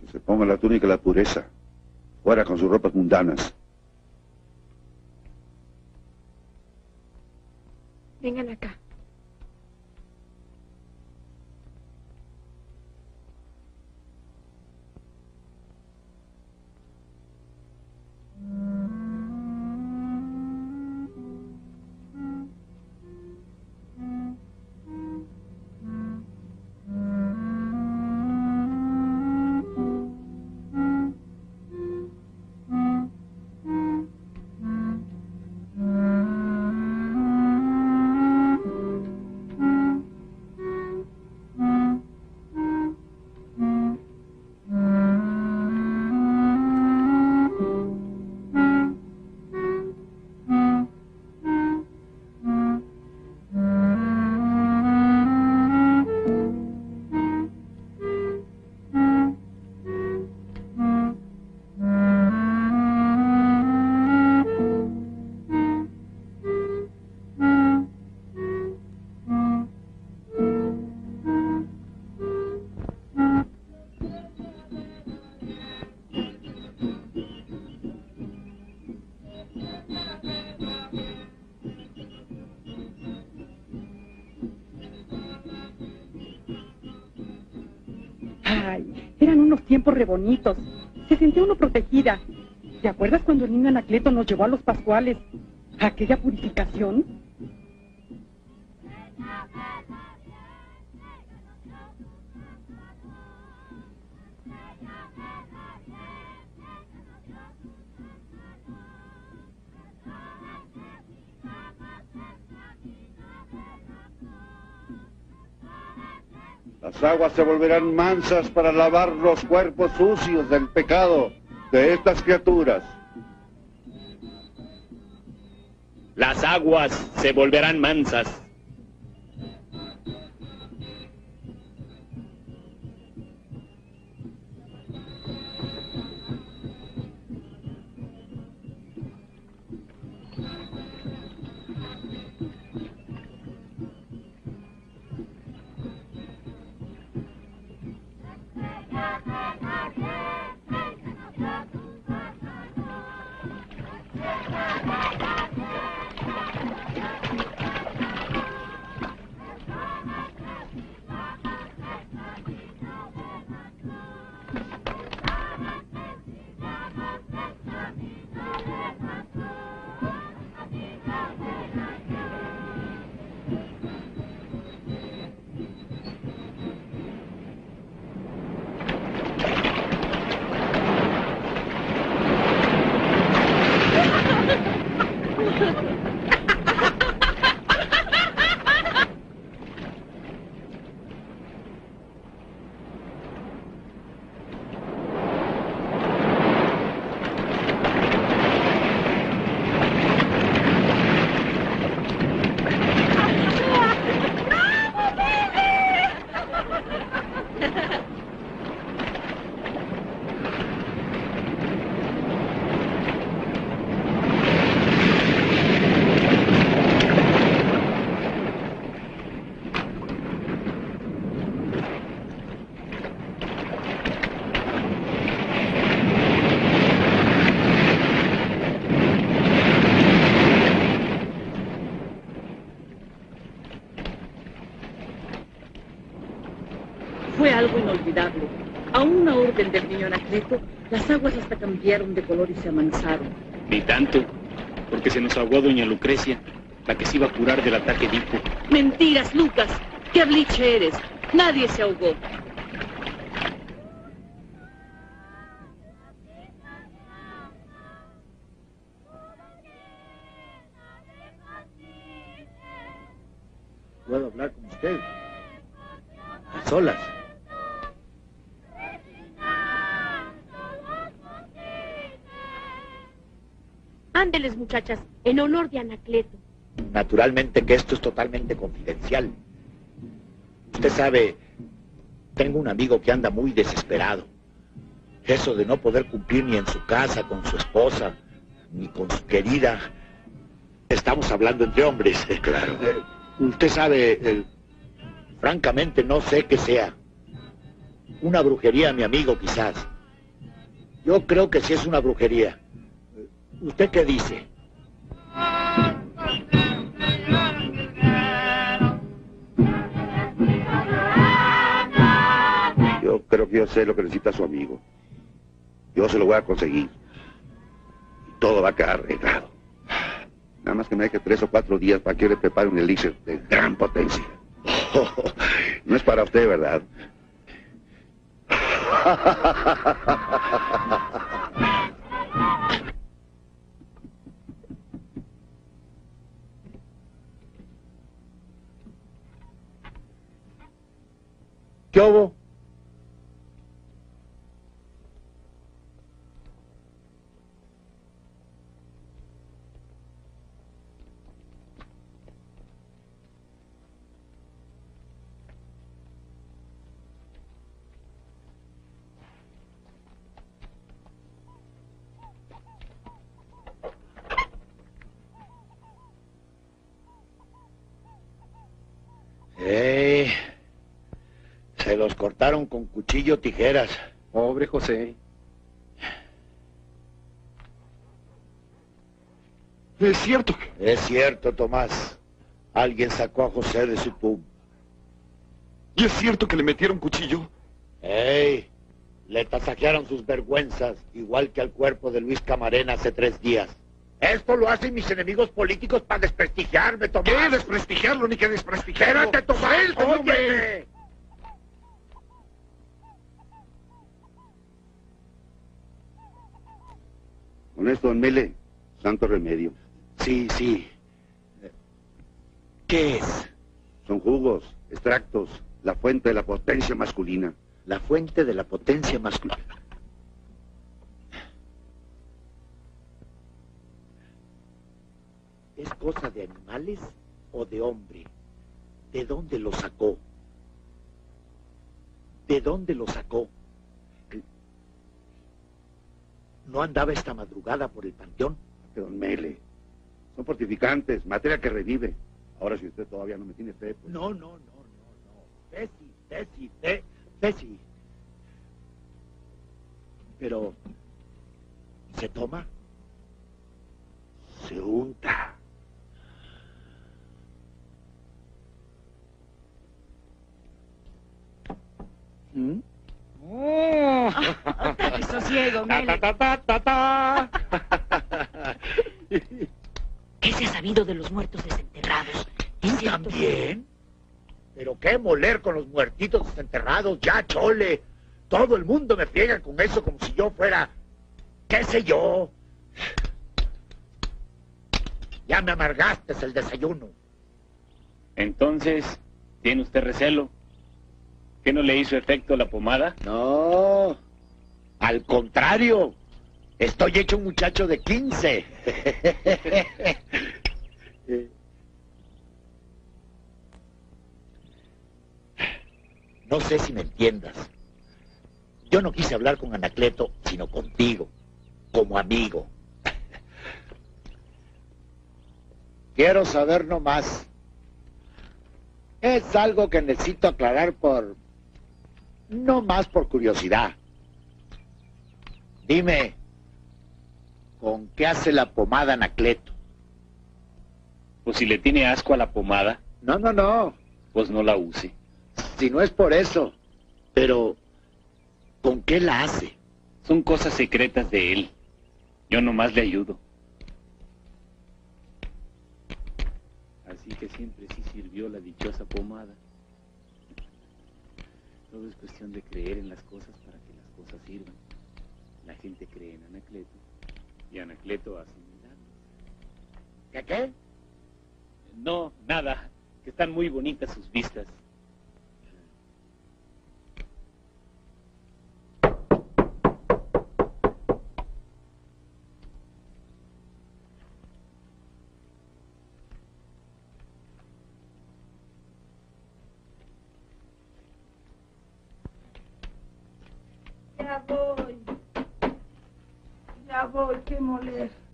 Que se ponga la túnica de la pureza. Fuera con sus ropas mundanas. Vengan acá. Tiempos re bonitos. Se sentía uno protegida. ¿Te acuerdas cuando el niño Anacleto nos llevó a los Pascuales? ¿A aquella purificación? Aguas se volverán mansas para lavar los cuerpos sucios del pecado de estas criaturas. Las aguas se volverán mansas. Fue algo inolvidable. A una orden del niño Anacleto, las aguas hasta cambiaron de color y se amansaron. Ni tanto, porque se nos ahogó doña Lucrecia, la que se iba a curar del ataque de hipo. Mentiras, Lucas. ¡Qué abliche eres! Nadie se ahogó. Muchachas, en honor de Anacleto. Naturalmente que esto es totalmente confidencial. Usted sabe, tengo un amigo que anda muy desesperado. Eso de no poder cumplir ni en su casa, con su esposa, ni con su querida. Estamos hablando entre hombres. Claro. Eh, usted sabe, eh, francamente no sé qué sea. Una brujería, mi amigo, quizás. Yo creo que sí es una brujería. ¿Usted qué dice? Creo que yo sé lo que necesita su amigo. Yo se lo voy a conseguir. Y todo va a quedar arreglado. Nada más que me deje tres o cuatro días para que le prepare un elixir de gran potencia. No es para usted, ¿verdad? ¿Qué hubo? ¡Ey! Se los cortaron con cuchillo tijeras. Pobre José. Es cierto. Es cierto, Tomás. Alguien sacó a José de su pub. ¿Y es cierto que le metieron cuchillo? ¡Ey! Le tasajearon sus vergüenzas, igual que al cuerpo de Luis Camarena hace tres días. Esto lo hacen mis enemigos políticos para desprestigiarme, Tomás. ¿Qué desprestigiarlo ni que desprestigiarlo? ¡Espérate, Tomás! ¡Óyeme! Honesto, don Mele, santo remedio. Sí, sí. ¿Qué es? Son jugos, extractos, la fuente de la potencia masculina. La fuente de la potencia masculina. ¿Es cosa de animales o de hombre? ¿De dónde lo sacó? ¿De dónde lo sacó? ¿No andaba esta madrugada por el panteón? Don Mele. Son fortificantes, materia que revive. Ahora, si usted todavía no me tiene fe, pues... No, no, no, no, no. Fe sí, fe sí, fe, fe sí. Pero, ¿se toma? Se unta. ¿Mm? ¡Qué sosiego, Mele! ¿Qué se ha sabido de los muertos desenterrados? ¿Es ¿Tú también? Pero qué moler con los muertitos desenterrados, ya, chole. Todo el mundo me friega con eso como si yo fuera, qué sé yo. Ya me amargaste el desayuno. Entonces, ¿tiene usted recelo? ¿Qué no le hizo efecto la pomada? No, al contrario, estoy hecho un muchacho de 15. No sé si me entiendas. Yo no quise hablar con Anacleto, sino contigo, como amigo. Quiero saber no más. Es algo que necesito aclarar por... No más por curiosidad. Dime, ¿con qué hace la pomada Anacleto? Pues si le tiene asco a la pomada, No, no, no. pues no la use. Si no es por eso. Pero, ¿con qué la hace? Son cosas secretas de él. Yo nomás le ayudo. Así que siempre sí sirvió la dichosa pomada. Todo es cuestión de creer en las cosas para que las cosas sirvan. La gente cree en Anacleto y Anacleto hace milagros. ¿Qué qué? No, nada, que están muy bonitas sus vistas. Ya voy. Ya voy, qué molesto.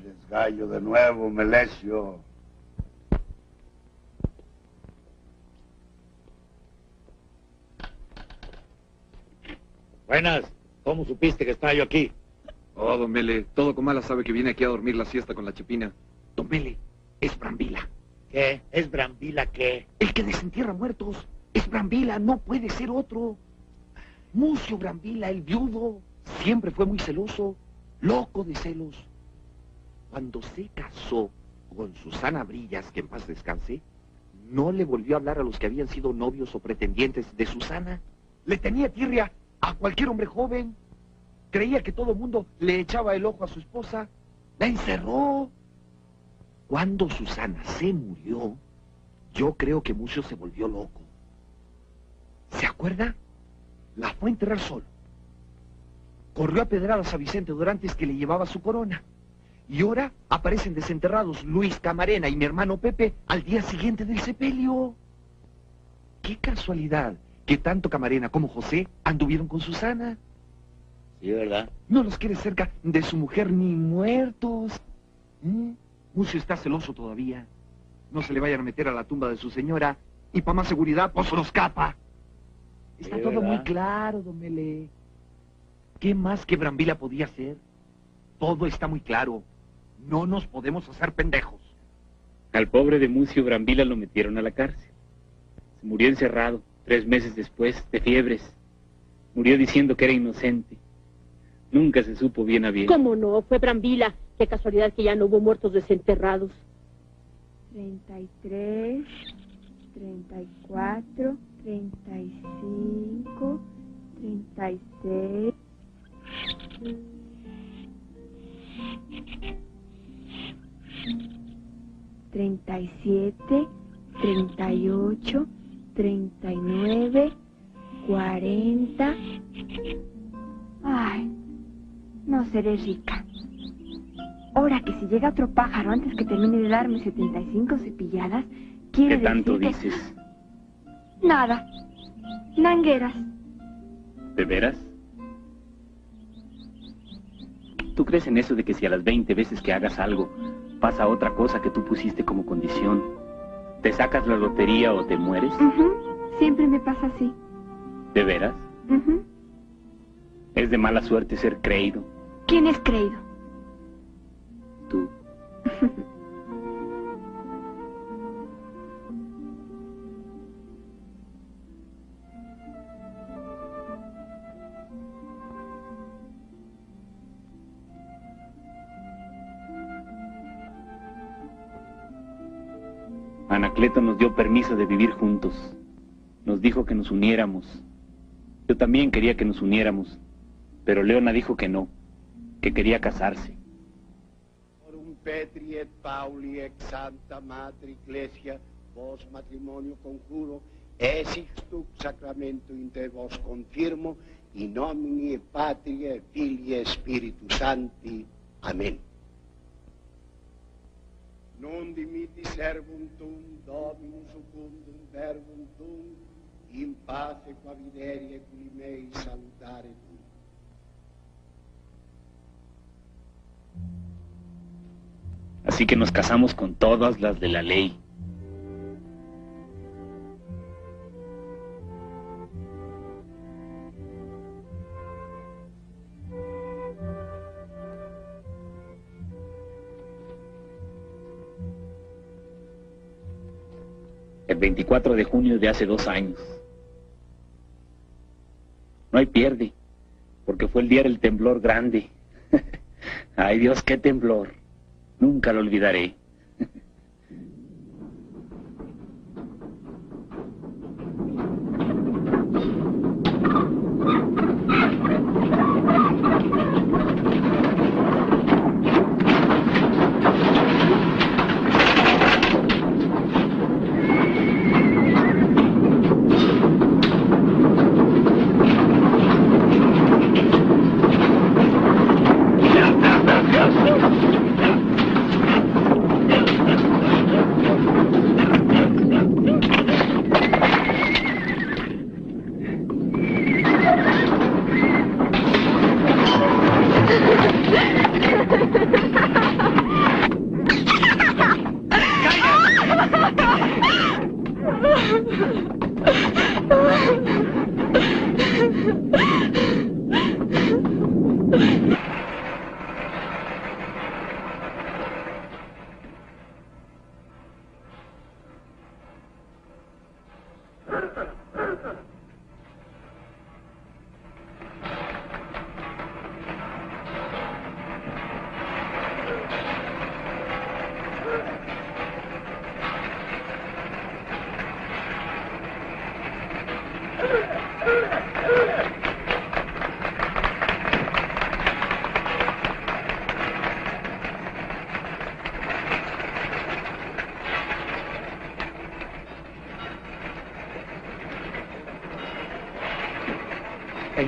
Eres gallo de nuevo, Melesio. Buenas. ¿Cómo supiste que estaba yo aquí? Oh, don Mele, todo Comala sabe que viene aquí a dormir la siesta con la chepina. Don Mele, es Brambila. ¿Qué? ¿Es Brambila qué? El que desentierra muertos. Es Brambila, no puede ser otro. Mucio Brambila, el viudo, siempre fue muy celoso, loco de celos. Cuando se casó con Susana Brillas, que en paz descanse, no le volvió a hablar a los que habían sido novios o pretendientes de Susana. Le tenía tirria a cualquier hombre joven. Creía que todo mundo le echaba el ojo a su esposa. La encerró. Cuando Susana se murió, yo creo que Mucio se volvió loco. ¿Se acuerda? La fue a enterrar solo. Corrió a pedradas a Vicente Durantes que le llevaba su corona. Y ahora aparecen desenterrados Luis Camarena y mi hermano Pepe al día siguiente del sepelio. Qué casualidad que tanto Camarena como José anduvieron con Susana. Sí, ¿verdad? No los quiere cerca de su mujer ni muertos. ¿Mm? Mucio está celoso todavía. No se le vayan a meter a la tumba de su señora y para más seguridad, pues los capa. Está Sí, todo ¿verdad? muy claro, don Mele. ¿Qué más que Brambila podía hacer? Todo está muy claro. No nos podemos hacer pendejos. Al pobre de Mucio Brambila lo metieron a la cárcel. Se murió encerrado, tres meses después, de fiebres. Murió diciendo que era inocente. Nunca se supo bien a bien. ¿Cómo no? Fue Brambila. Qué casualidad que ya no hubo muertos desenterrados. 33, 34, 35, 36. Treinta y siete, treinta y ocho, treinta y nueve, cuarenta. Ay, no seré rica. Ahora que si llega otro pájaro antes que termine de darme 75 cepilladas, quiere ¿Qué tanto decir que- dices? Nada. Nangueras. ¿De veras? ¿Tú crees en eso de que si a las 20 veces que hagas algo pasa otra cosa que tú pusiste como condición, te sacas la lotería o te mueres? Siempre me pasa así. ¿De veras? Es de mala suerte ser creído. ¿Quién es creído? Tú. Anacleto nos dio permiso de vivir juntos. Nos dijo que nos uniéramos. Yo también quería que nos uniéramos, pero Leona dijo que no, que quería casarse. Forum Petri et Pauli ex Santa Madre Iglesia, vos matrimonio conjuro, exixtuc sacramento inter vos confirmo, in nomine Patria, Filii Spiritus Sancti. Amén. Non dimiti servum tum, Dominum secundum verbum tum, in pace qua videri e mei salutare tum. Así que nos casamos con todas las de la ley. 24 de junio de hace dos años. No hay pierde, porque fue el día del temblor grande. Ay Dios, qué temblor. Nunca lo olvidaré.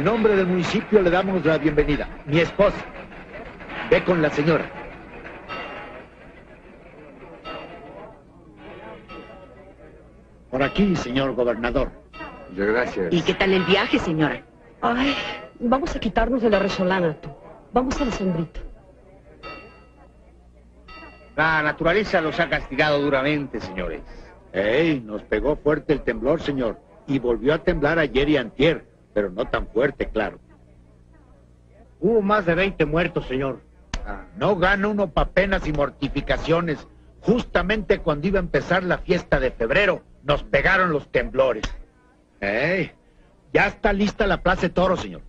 En nombre del municipio le damos la bienvenida. Mi esposa. Ve con la señora. Por aquí, señor gobernador. Muchas gracias. ¿Y qué tal el viaje, señora? Ay, vamos a quitarnos de la resolana, tú. Vamos a la sombrita. La naturaleza los ha castigado duramente, señores. ¡Ey! Nos pegó fuerte el temblor, señor. Y volvió a temblar ayer y antier, pero no tan fuerte, claro. Hubo más de 20 muertos, señor. Ah, no gana uno pa' penas y mortificaciones. Justamente cuando iba a empezar la fiesta de febrero, nos pegaron los temblores. ¡Ey! Ya está lista la plaza de toro, señor.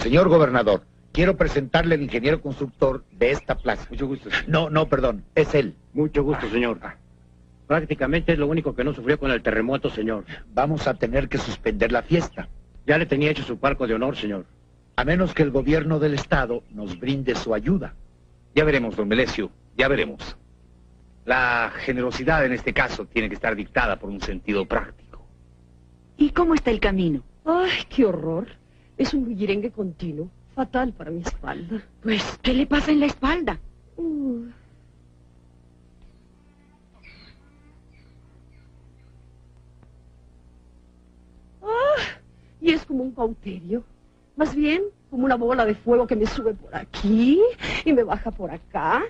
Señor gobernador, quiero presentarle al ingeniero constructor de esta plaza. Mucho gusto. señor. No, no, perdón, es él. Mucho gusto, señor. Prácticamente es lo único que no sufrió con el terremoto, señor. Vamos a tener que suspender la fiesta, Ya le tenía hecho su palco de honor, señor. a menos que el gobierno del estado nos brinde su ayuda. Ya veremos, don Melesio, ya veremos. La generosidad en este caso tiene que estar dictada por un sentido práctico. ¿Y cómo está el camino? Ay, qué horror. Es un bullirengue continuo. Fatal para mi espalda. Pues, ¿qué le pasa en la espalda? Uh, Ah, y es como un cauterio. Más bien, como una bola de fuego que me sube por aquí y me baja por acá.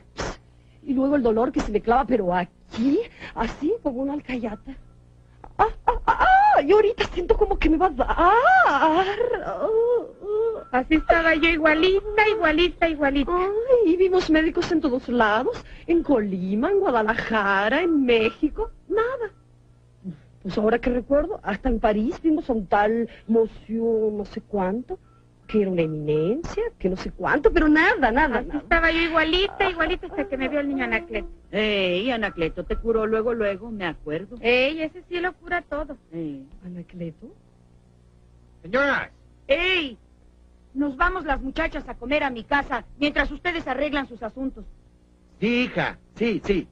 Y luego el dolor que se me clava, pero aquí, así como una alcayata. Ah, ah, ah, ah, y ahorita siento como que me va a dar. Ah. Así estaba yo igualita, igualita, igualita. Ay, y vimos médicos en todos lados, en Colima, en Guadalajara, en México, nada. Pues ahora que recuerdo, hasta en París vimos a un tal Monsieur no sé cuánto, que era una eminencia, que no sé cuánto, pero nada, nada, Así nada. estaba yo igualita, igualita hasta que me vio el niño Anacleto. Ey, Anacleto te curó luego, luego, me acuerdo. Ey, ese sí lo cura todo. ¿Anacleto? Señoras, ¡Ey! Nos vamos las muchachas a comer a mi casa mientras ustedes arreglan sus asuntos. Sí, hija, sí, sí.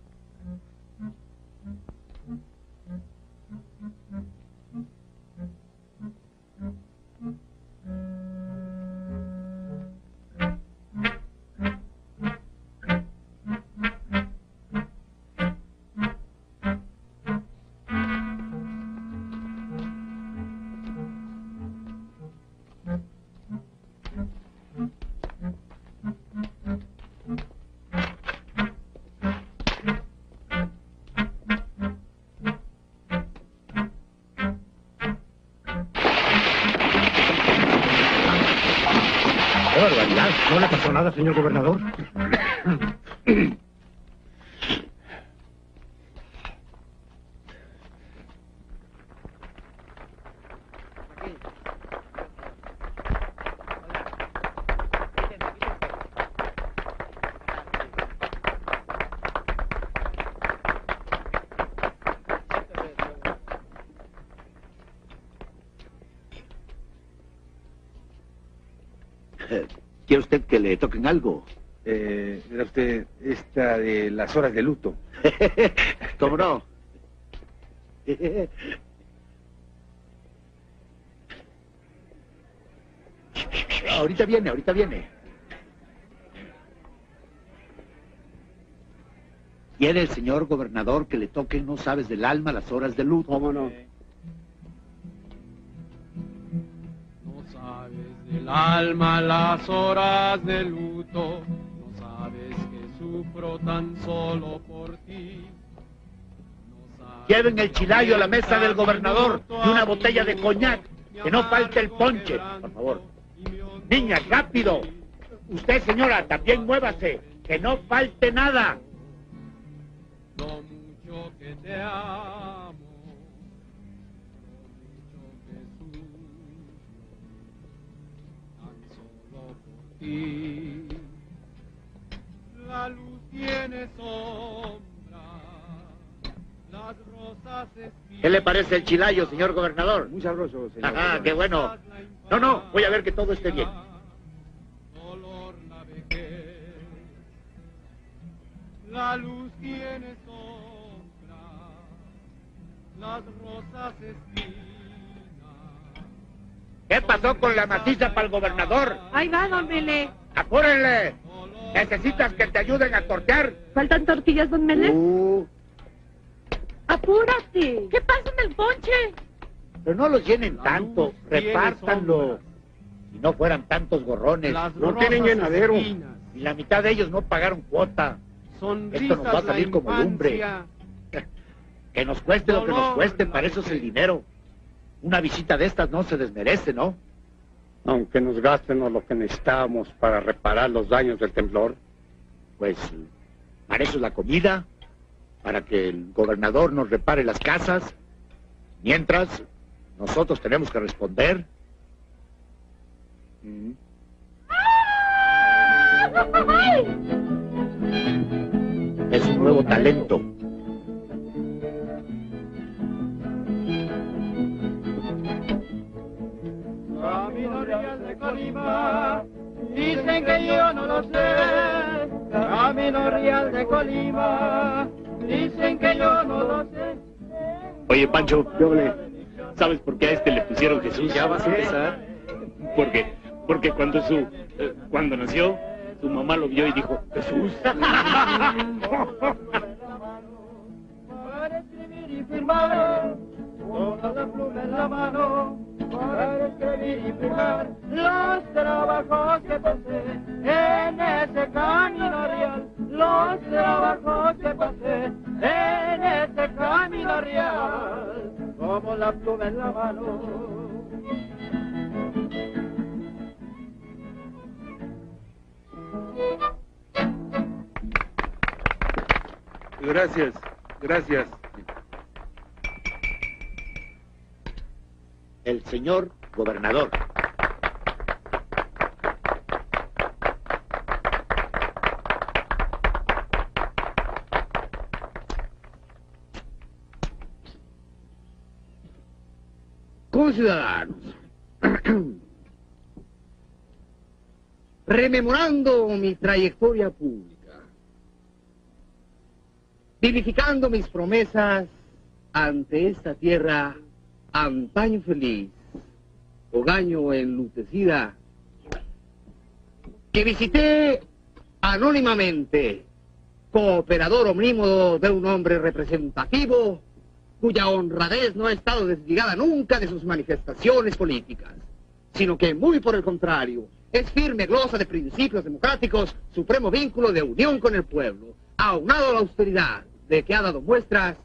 Señor gobernador? ¿Quiere usted que le toquen algo? Eh, era usted esta de las horas de luto. ¿Cómo no? ahorita viene, ahorita viene. Quiere el señor gobernador que le toquen, no sabes del alma, las horas de luto. ¿Cómo no? No del alma las horas de luto, no sabes que sufro tan solo por ti. Lleven el chilayo a la mesa del gobernador y una botella de coñac. Que no falte el ponche, por favor. Niña, rápido. Usted, señora, también muévase. Que no falte nada. Lo mucho que te amo, ti. La luz tiene sombra, las rosas ¿Qué le parece el chilayo, señor gobernador? Muy sabroso, señor. Ajá, qué bueno. No, no, voy a ver que todo esté bien. dolor la vejez. La luz tiene sombra, las rosas espinas. ¿Qué pasó con la maciza para el gobernador? Ahí va, don Mele. ¡Apúrenle! ¿Necesitas que te ayuden a tortear? ¿Faltan tortillas, don Mele? Uh, ¡Apúrate! ¿Qué pasa en el ponche? pero no los llenen tanto, repártanlo. Si no fueran tantos gorrones. Las No tienen llenadero. espinas, Y la mitad de ellos no pagaron cuota. Sonrisas Esto nos va a salir como lumbre. Que nos cueste lo que nos cueste, para eso es el dinero. Una visita de estas no se desmerece, ¿no? Aunque nos gasten lo que necesitamos para reparar los daños del temblor. Pues para eso es la comida, para que el gobernador nos repare las casas. Mientras, nosotros tenemos que responder. Mm. Es un nuevo talento. Colima, dicen que yo no lo sé. Camino Real de Colima, dicen que yo no lo sé. Oye, Pancho, ¿sabes por qué a este le pusieron Jesús? Ya vas a empezar. Porque, porque cuando su, eh, cuando nació, su mamá lo vio y dijo, Jesús. Para escribir y firmar, con la pluma en la mano. Para escribir y firmar los trabajos que pasé en ese camino real. Los trabajos que pasé en ese camino real. Como la pluma en la mano. Gracias, gracias. El señor gobernador. Conciudadanos, rememorando mi trayectoria pública, vivificando mis promesas ante esta tierra antaño feliz, hogaño enlutecida, que visité anónimamente, cooperador omnímodo de un hombre representativo, cuya honradez no ha estado desligada nunca de sus manifestaciones políticas, sino que muy por el contrario, es firme glosa de principios democráticos, supremo vínculo de unión con el pueblo, aunado a la austeridad de que ha dado muestras,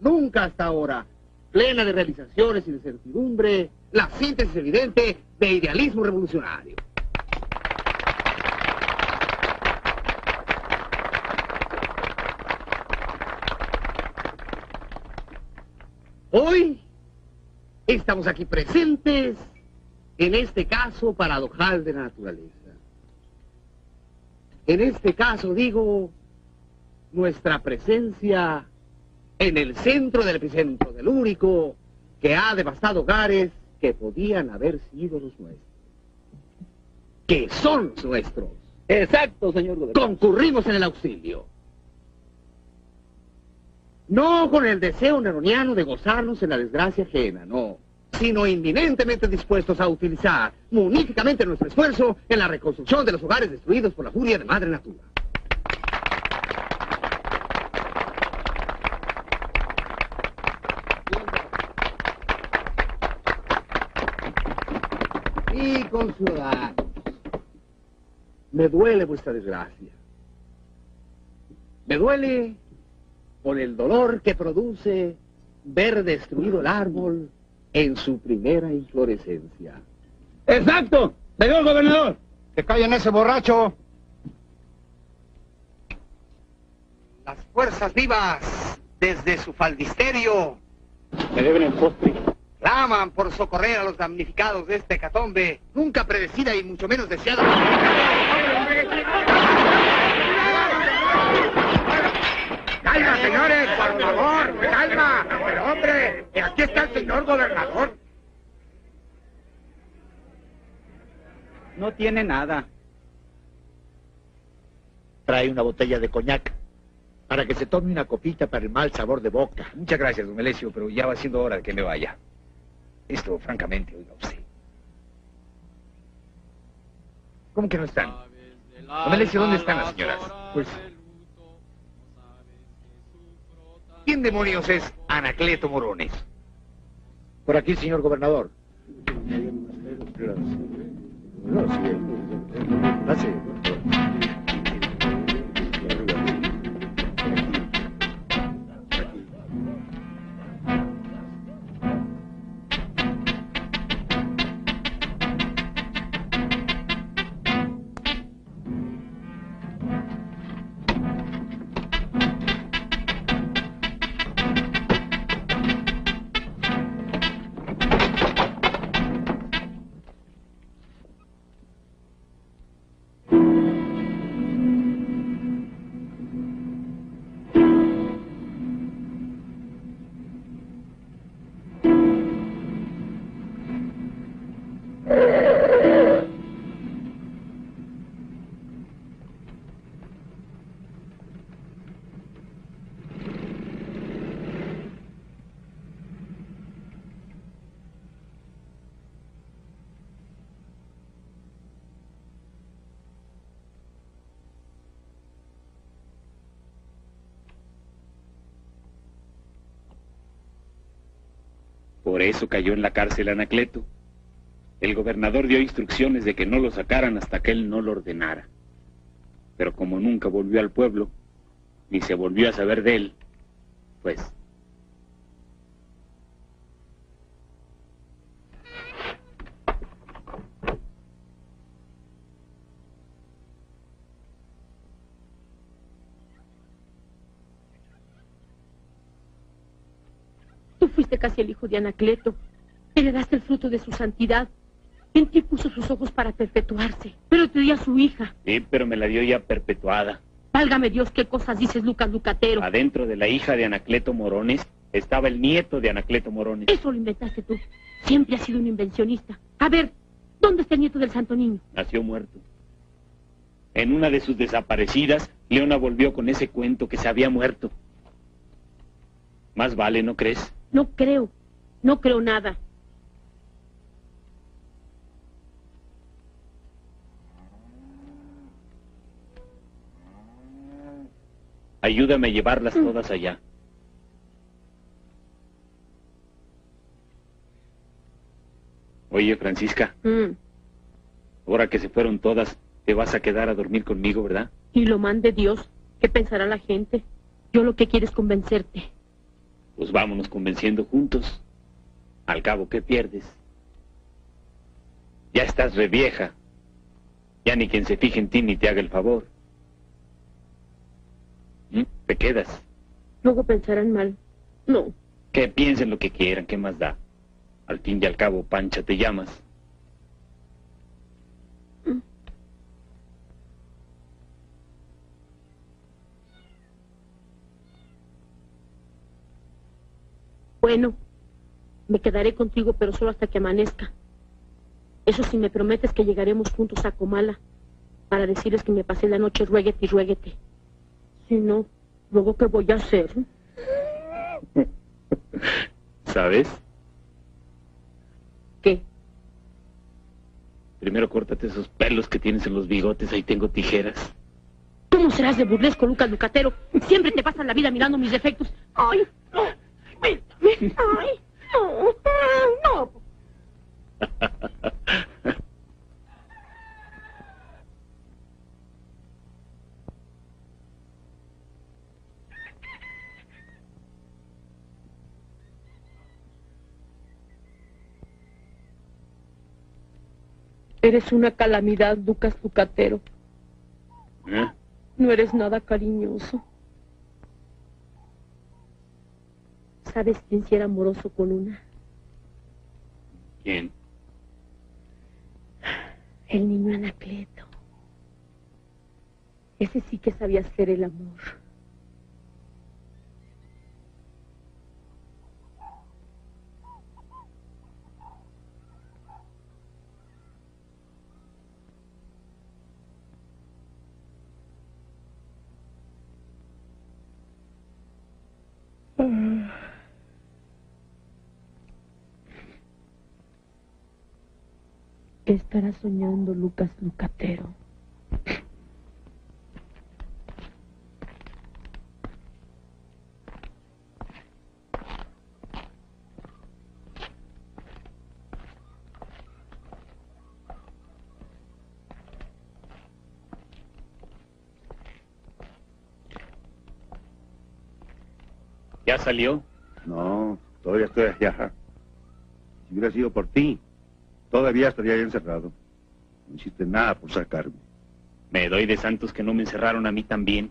nunca hasta ahora, plena de realizaciones y de certidumbre, la síntesis evidente de idealismo revolucionario. Hoy estamos aquí presentes en este caso paradojal de la naturaleza. En este caso digo nuestra presencia en el centro del epicentro del único que ha devastado hogares que podían haber sido los nuestros. Que son los nuestros. Exacto, señor gobernador. Concurrimos en el auxilio. No con el deseo neroniano de gozarnos en la desgracia ajena, no. Sino inminentemente dispuestos a utilizar muníficamente nuestro esfuerzo en la reconstrucción de los hogares destruidos por la furia de Madre Natura. y conciudadanos. Me duele vuestra desgracia. Me duele por el dolor que produce ver destruido el árbol en su primera inflorescencia. Exacto, señor gobernador. Que callen ese borracho. Las fuerzas vivas, desde su faldisterio, Me deben el postre. Claman por socorrer a los damnificados de este hecatombe, nunca predecida y mucho menos deseada. Calma, señores, por favor, calma. Pero hombre, aquí está el señor gobernador. No tiene nada. Trae una botella de coñac para que se tome una copita para el mal sabor de boca. Muchas gracias, don Melesio, pero ya va siendo hora de que me vaya. Esto, francamente, oiga usted. ¿Cómo que no están? Melesio, ¿dónde están las señoras? Pues... ¿Quién demonios es Anacleto Morones? Por aquí, señor gobernador. Por eso cayó en la cárcel Anacleto. El gobernador dio instrucciones de que no lo sacaran hasta que él no lo ordenara. Pero como nunca volvió al pueblo, ni se volvió a saber de él, pues casi el hijo de Anacleto. Heredaste el fruto de su santidad. En ti puso sus ojos para perpetuarse, pero te dio a su hija. sí, pero me la dio ya perpetuada. Válgame Dios, qué cosas dices, Lucas Lucatero. Adentro de la hija de Anacleto Morones estaba el nieto de Anacleto Morones. Eso lo inventaste tú. Siempre has sido un invencionista. A ver, ¿dónde está el nieto del santo niño? Nació muerto. En una de sus desaparecidas, Leona volvió con ese cuento que se había muerto. Más vale, ¿no crees? No creo. No creo nada. Ayúdame a llevarlas todas allá. Oye, Francisca, Mm. ahora que se fueron todas, te vas a quedar a dormir conmigo, ¿verdad? Y lo mande Dios. ¿Qué pensará la gente? Yo lo que quiero es convencerte. Pues vámonos convenciendo juntos. Al cabo, ¿qué pierdes? Ya estás re vieja. Ya ni quien se fije en ti ni te haga el favor. ¿Mm? ¿Te quedas? Luego pensarán mal. No. Que piensen lo que quieran, ¿qué más da? Al fin y al cabo, Pancha, te llamas. Bueno, me quedaré contigo, pero solo hasta que amanezca. Eso si me prometes que llegaremos juntos a Comala para decirles que me pasé la noche rueguete y rueguete. Si no, luego qué voy a hacer. ¿Sabes? ¿Qué? Primero córtate esos pelos que tienes en los bigotes, ahí tengo tijeras. ¿Cómo serás de burlesco, Lucas Lucatero? Siempre te pasas la vida mirando mis defectos. ¡Ay! ¡No! Ay, no, no. Eres una calamidad, Lucas Ducatero. ¿Eh? No eres nada cariñoso. ¿Sabes quién sí era amoroso con una? ¿Quién? El niño Anacleto. Ese sí que sabía hacer el amor. ¿Qué estará soñando Lucas Lucatero? ¿Ya salió? No, todavía estoy allá. Si hubiera sido por ti, todavía estaría ahí encerrado. No hiciste nada por sacarme. Me doy de santos que no me encerraron a mí también.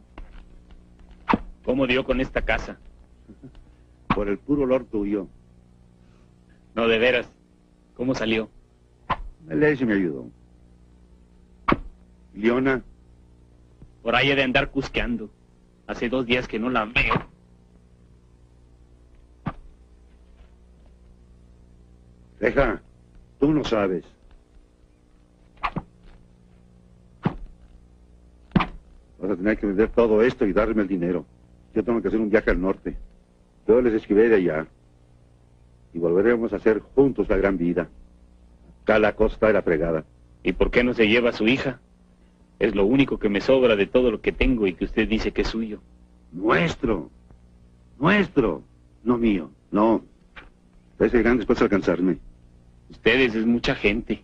¿Cómo dio con esta casa? Por el puro olor tuyo. No, de veras. ¿Cómo salió? Melesi me ayudó. Leona, Por ahí he de andar cusqueando. Hace dos días que no la veo. deja, tú no sabes. Vas a tener que vender todo esto y darme el dinero. Yo tengo que hacer un viaje al norte. Yo les escribiré de allá. Y volveremos a hacer juntos la gran vida. Acá la costa de la fregada. ¿Y por qué no se lleva a su hija? Es lo único que me sobra de todo lo que tengo y que usted dice que es suyo. Nuestro. Nuestro. No mío. No. Ustedes llegan después a alcanzarme. Ustedes es mucha gente.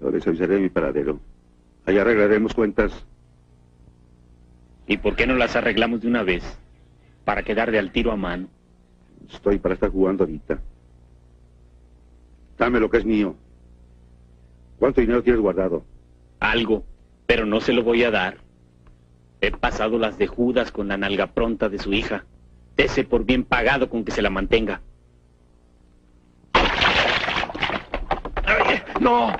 Yo les avisaré de mi paradero. Allá arreglaremos cuentas. ¿Y por qué no las arreglamos de una vez? Para quedar de al tiro a mano. Estoy para estar jugando ahorita. Dame lo que es mío. ¿Cuánto dinero tienes guardado? Algo, pero no se lo voy a dar. He pasado las de Judas con la nalga pronta de su hija. Dese por bien pagado con que se la mantenga. No.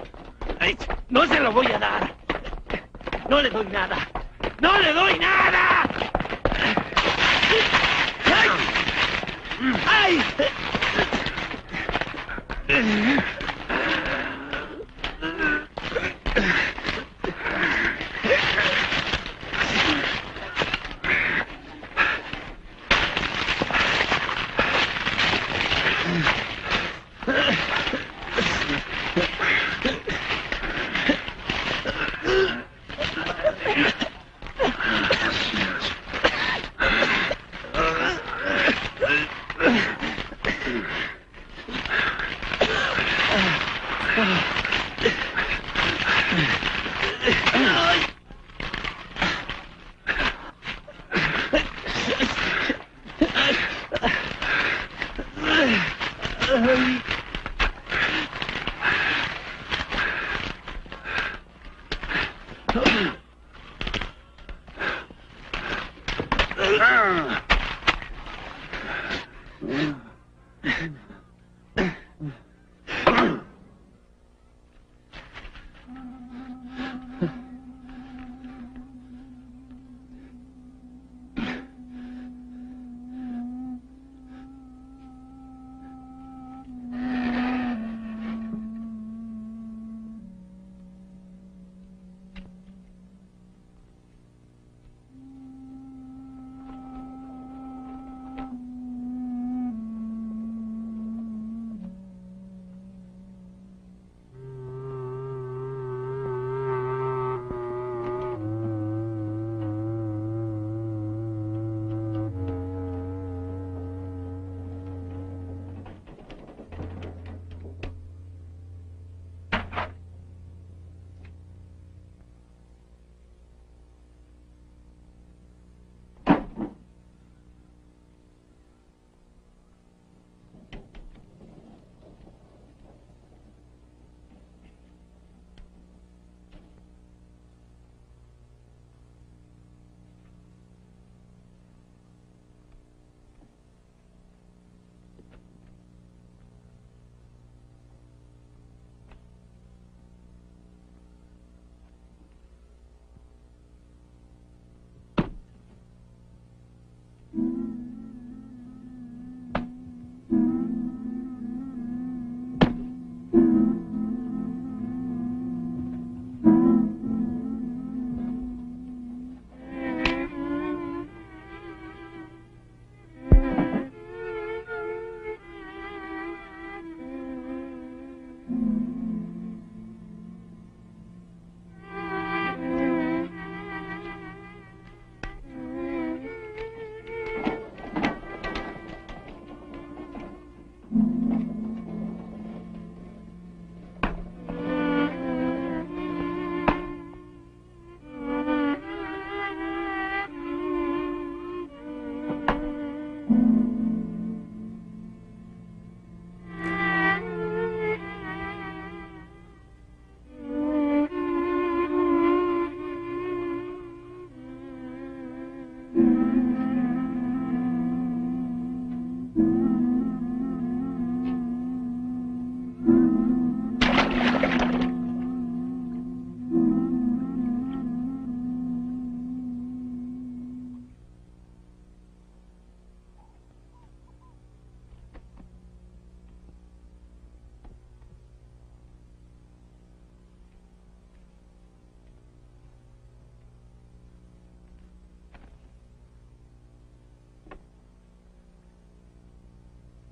No se lo voy a dar. No le doy nada. ¡No le doy nada! ¡Ay!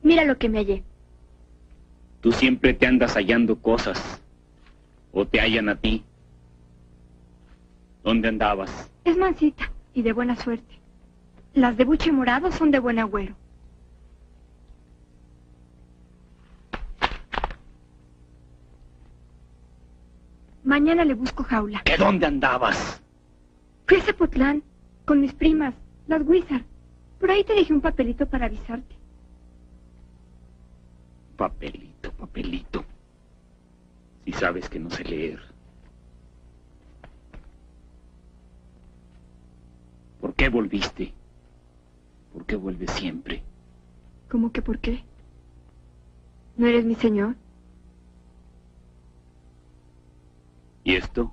Mira lo que me hallé. Tú siempre te andas hallando cosas. O te hallan a ti. ¿Dónde andabas? Es mansita y de buena suerte. Las de buche morado son de buen agüero. Mañana le busco jaula. ¿Que dónde andabas? Fui a Zapotlán con mis primas, las Wizard. Por ahí te dejé un papelito para avisarte. Papelito, papelito. Si sabes que no sé leer. ¿Por qué volviste? ¿Por qué vuelves siempre? ¿Cómo que por qué? ¿No eres mi señor? ¿Y esto?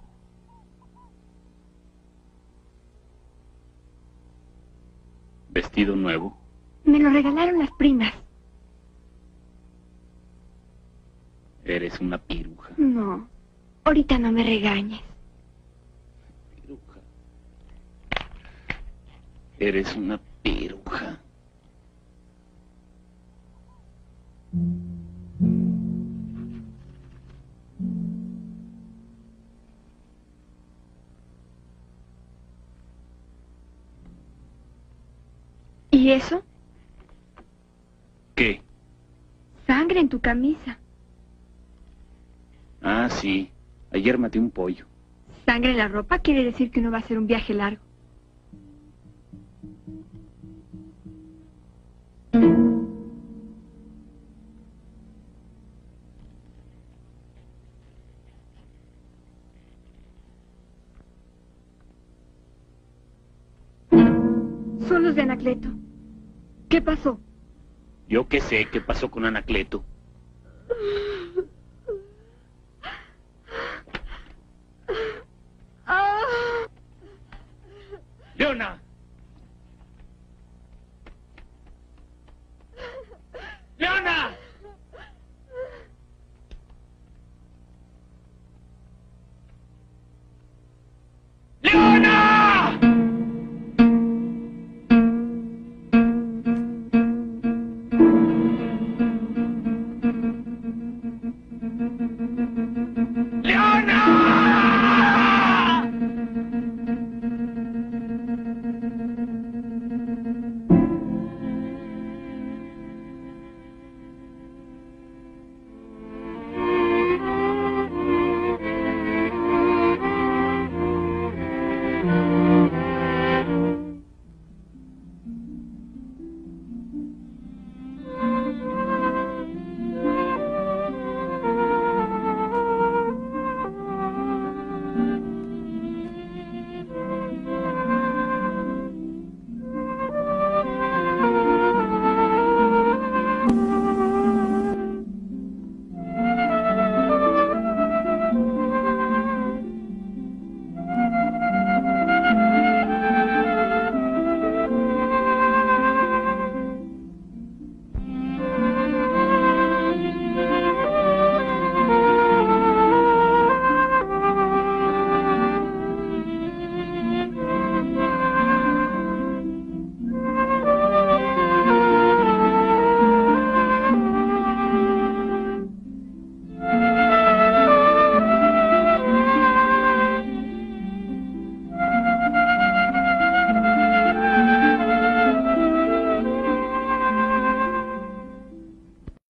¿Vestido nuevo? Me lo regalaron las primas. Eres una piruja. No, ahorita no me regañes. Piruja. Eres una piruja. ¿Y eso? ¿Qué? Sangre en tu camisa. Sí. Ayer maté un pollo. Sangre en la ropa quiere decir que uno va a hacer un viaje largo. Son los de Anacleto. ¿Qué pasó? Yo qué sé qué pasó con Anacleto.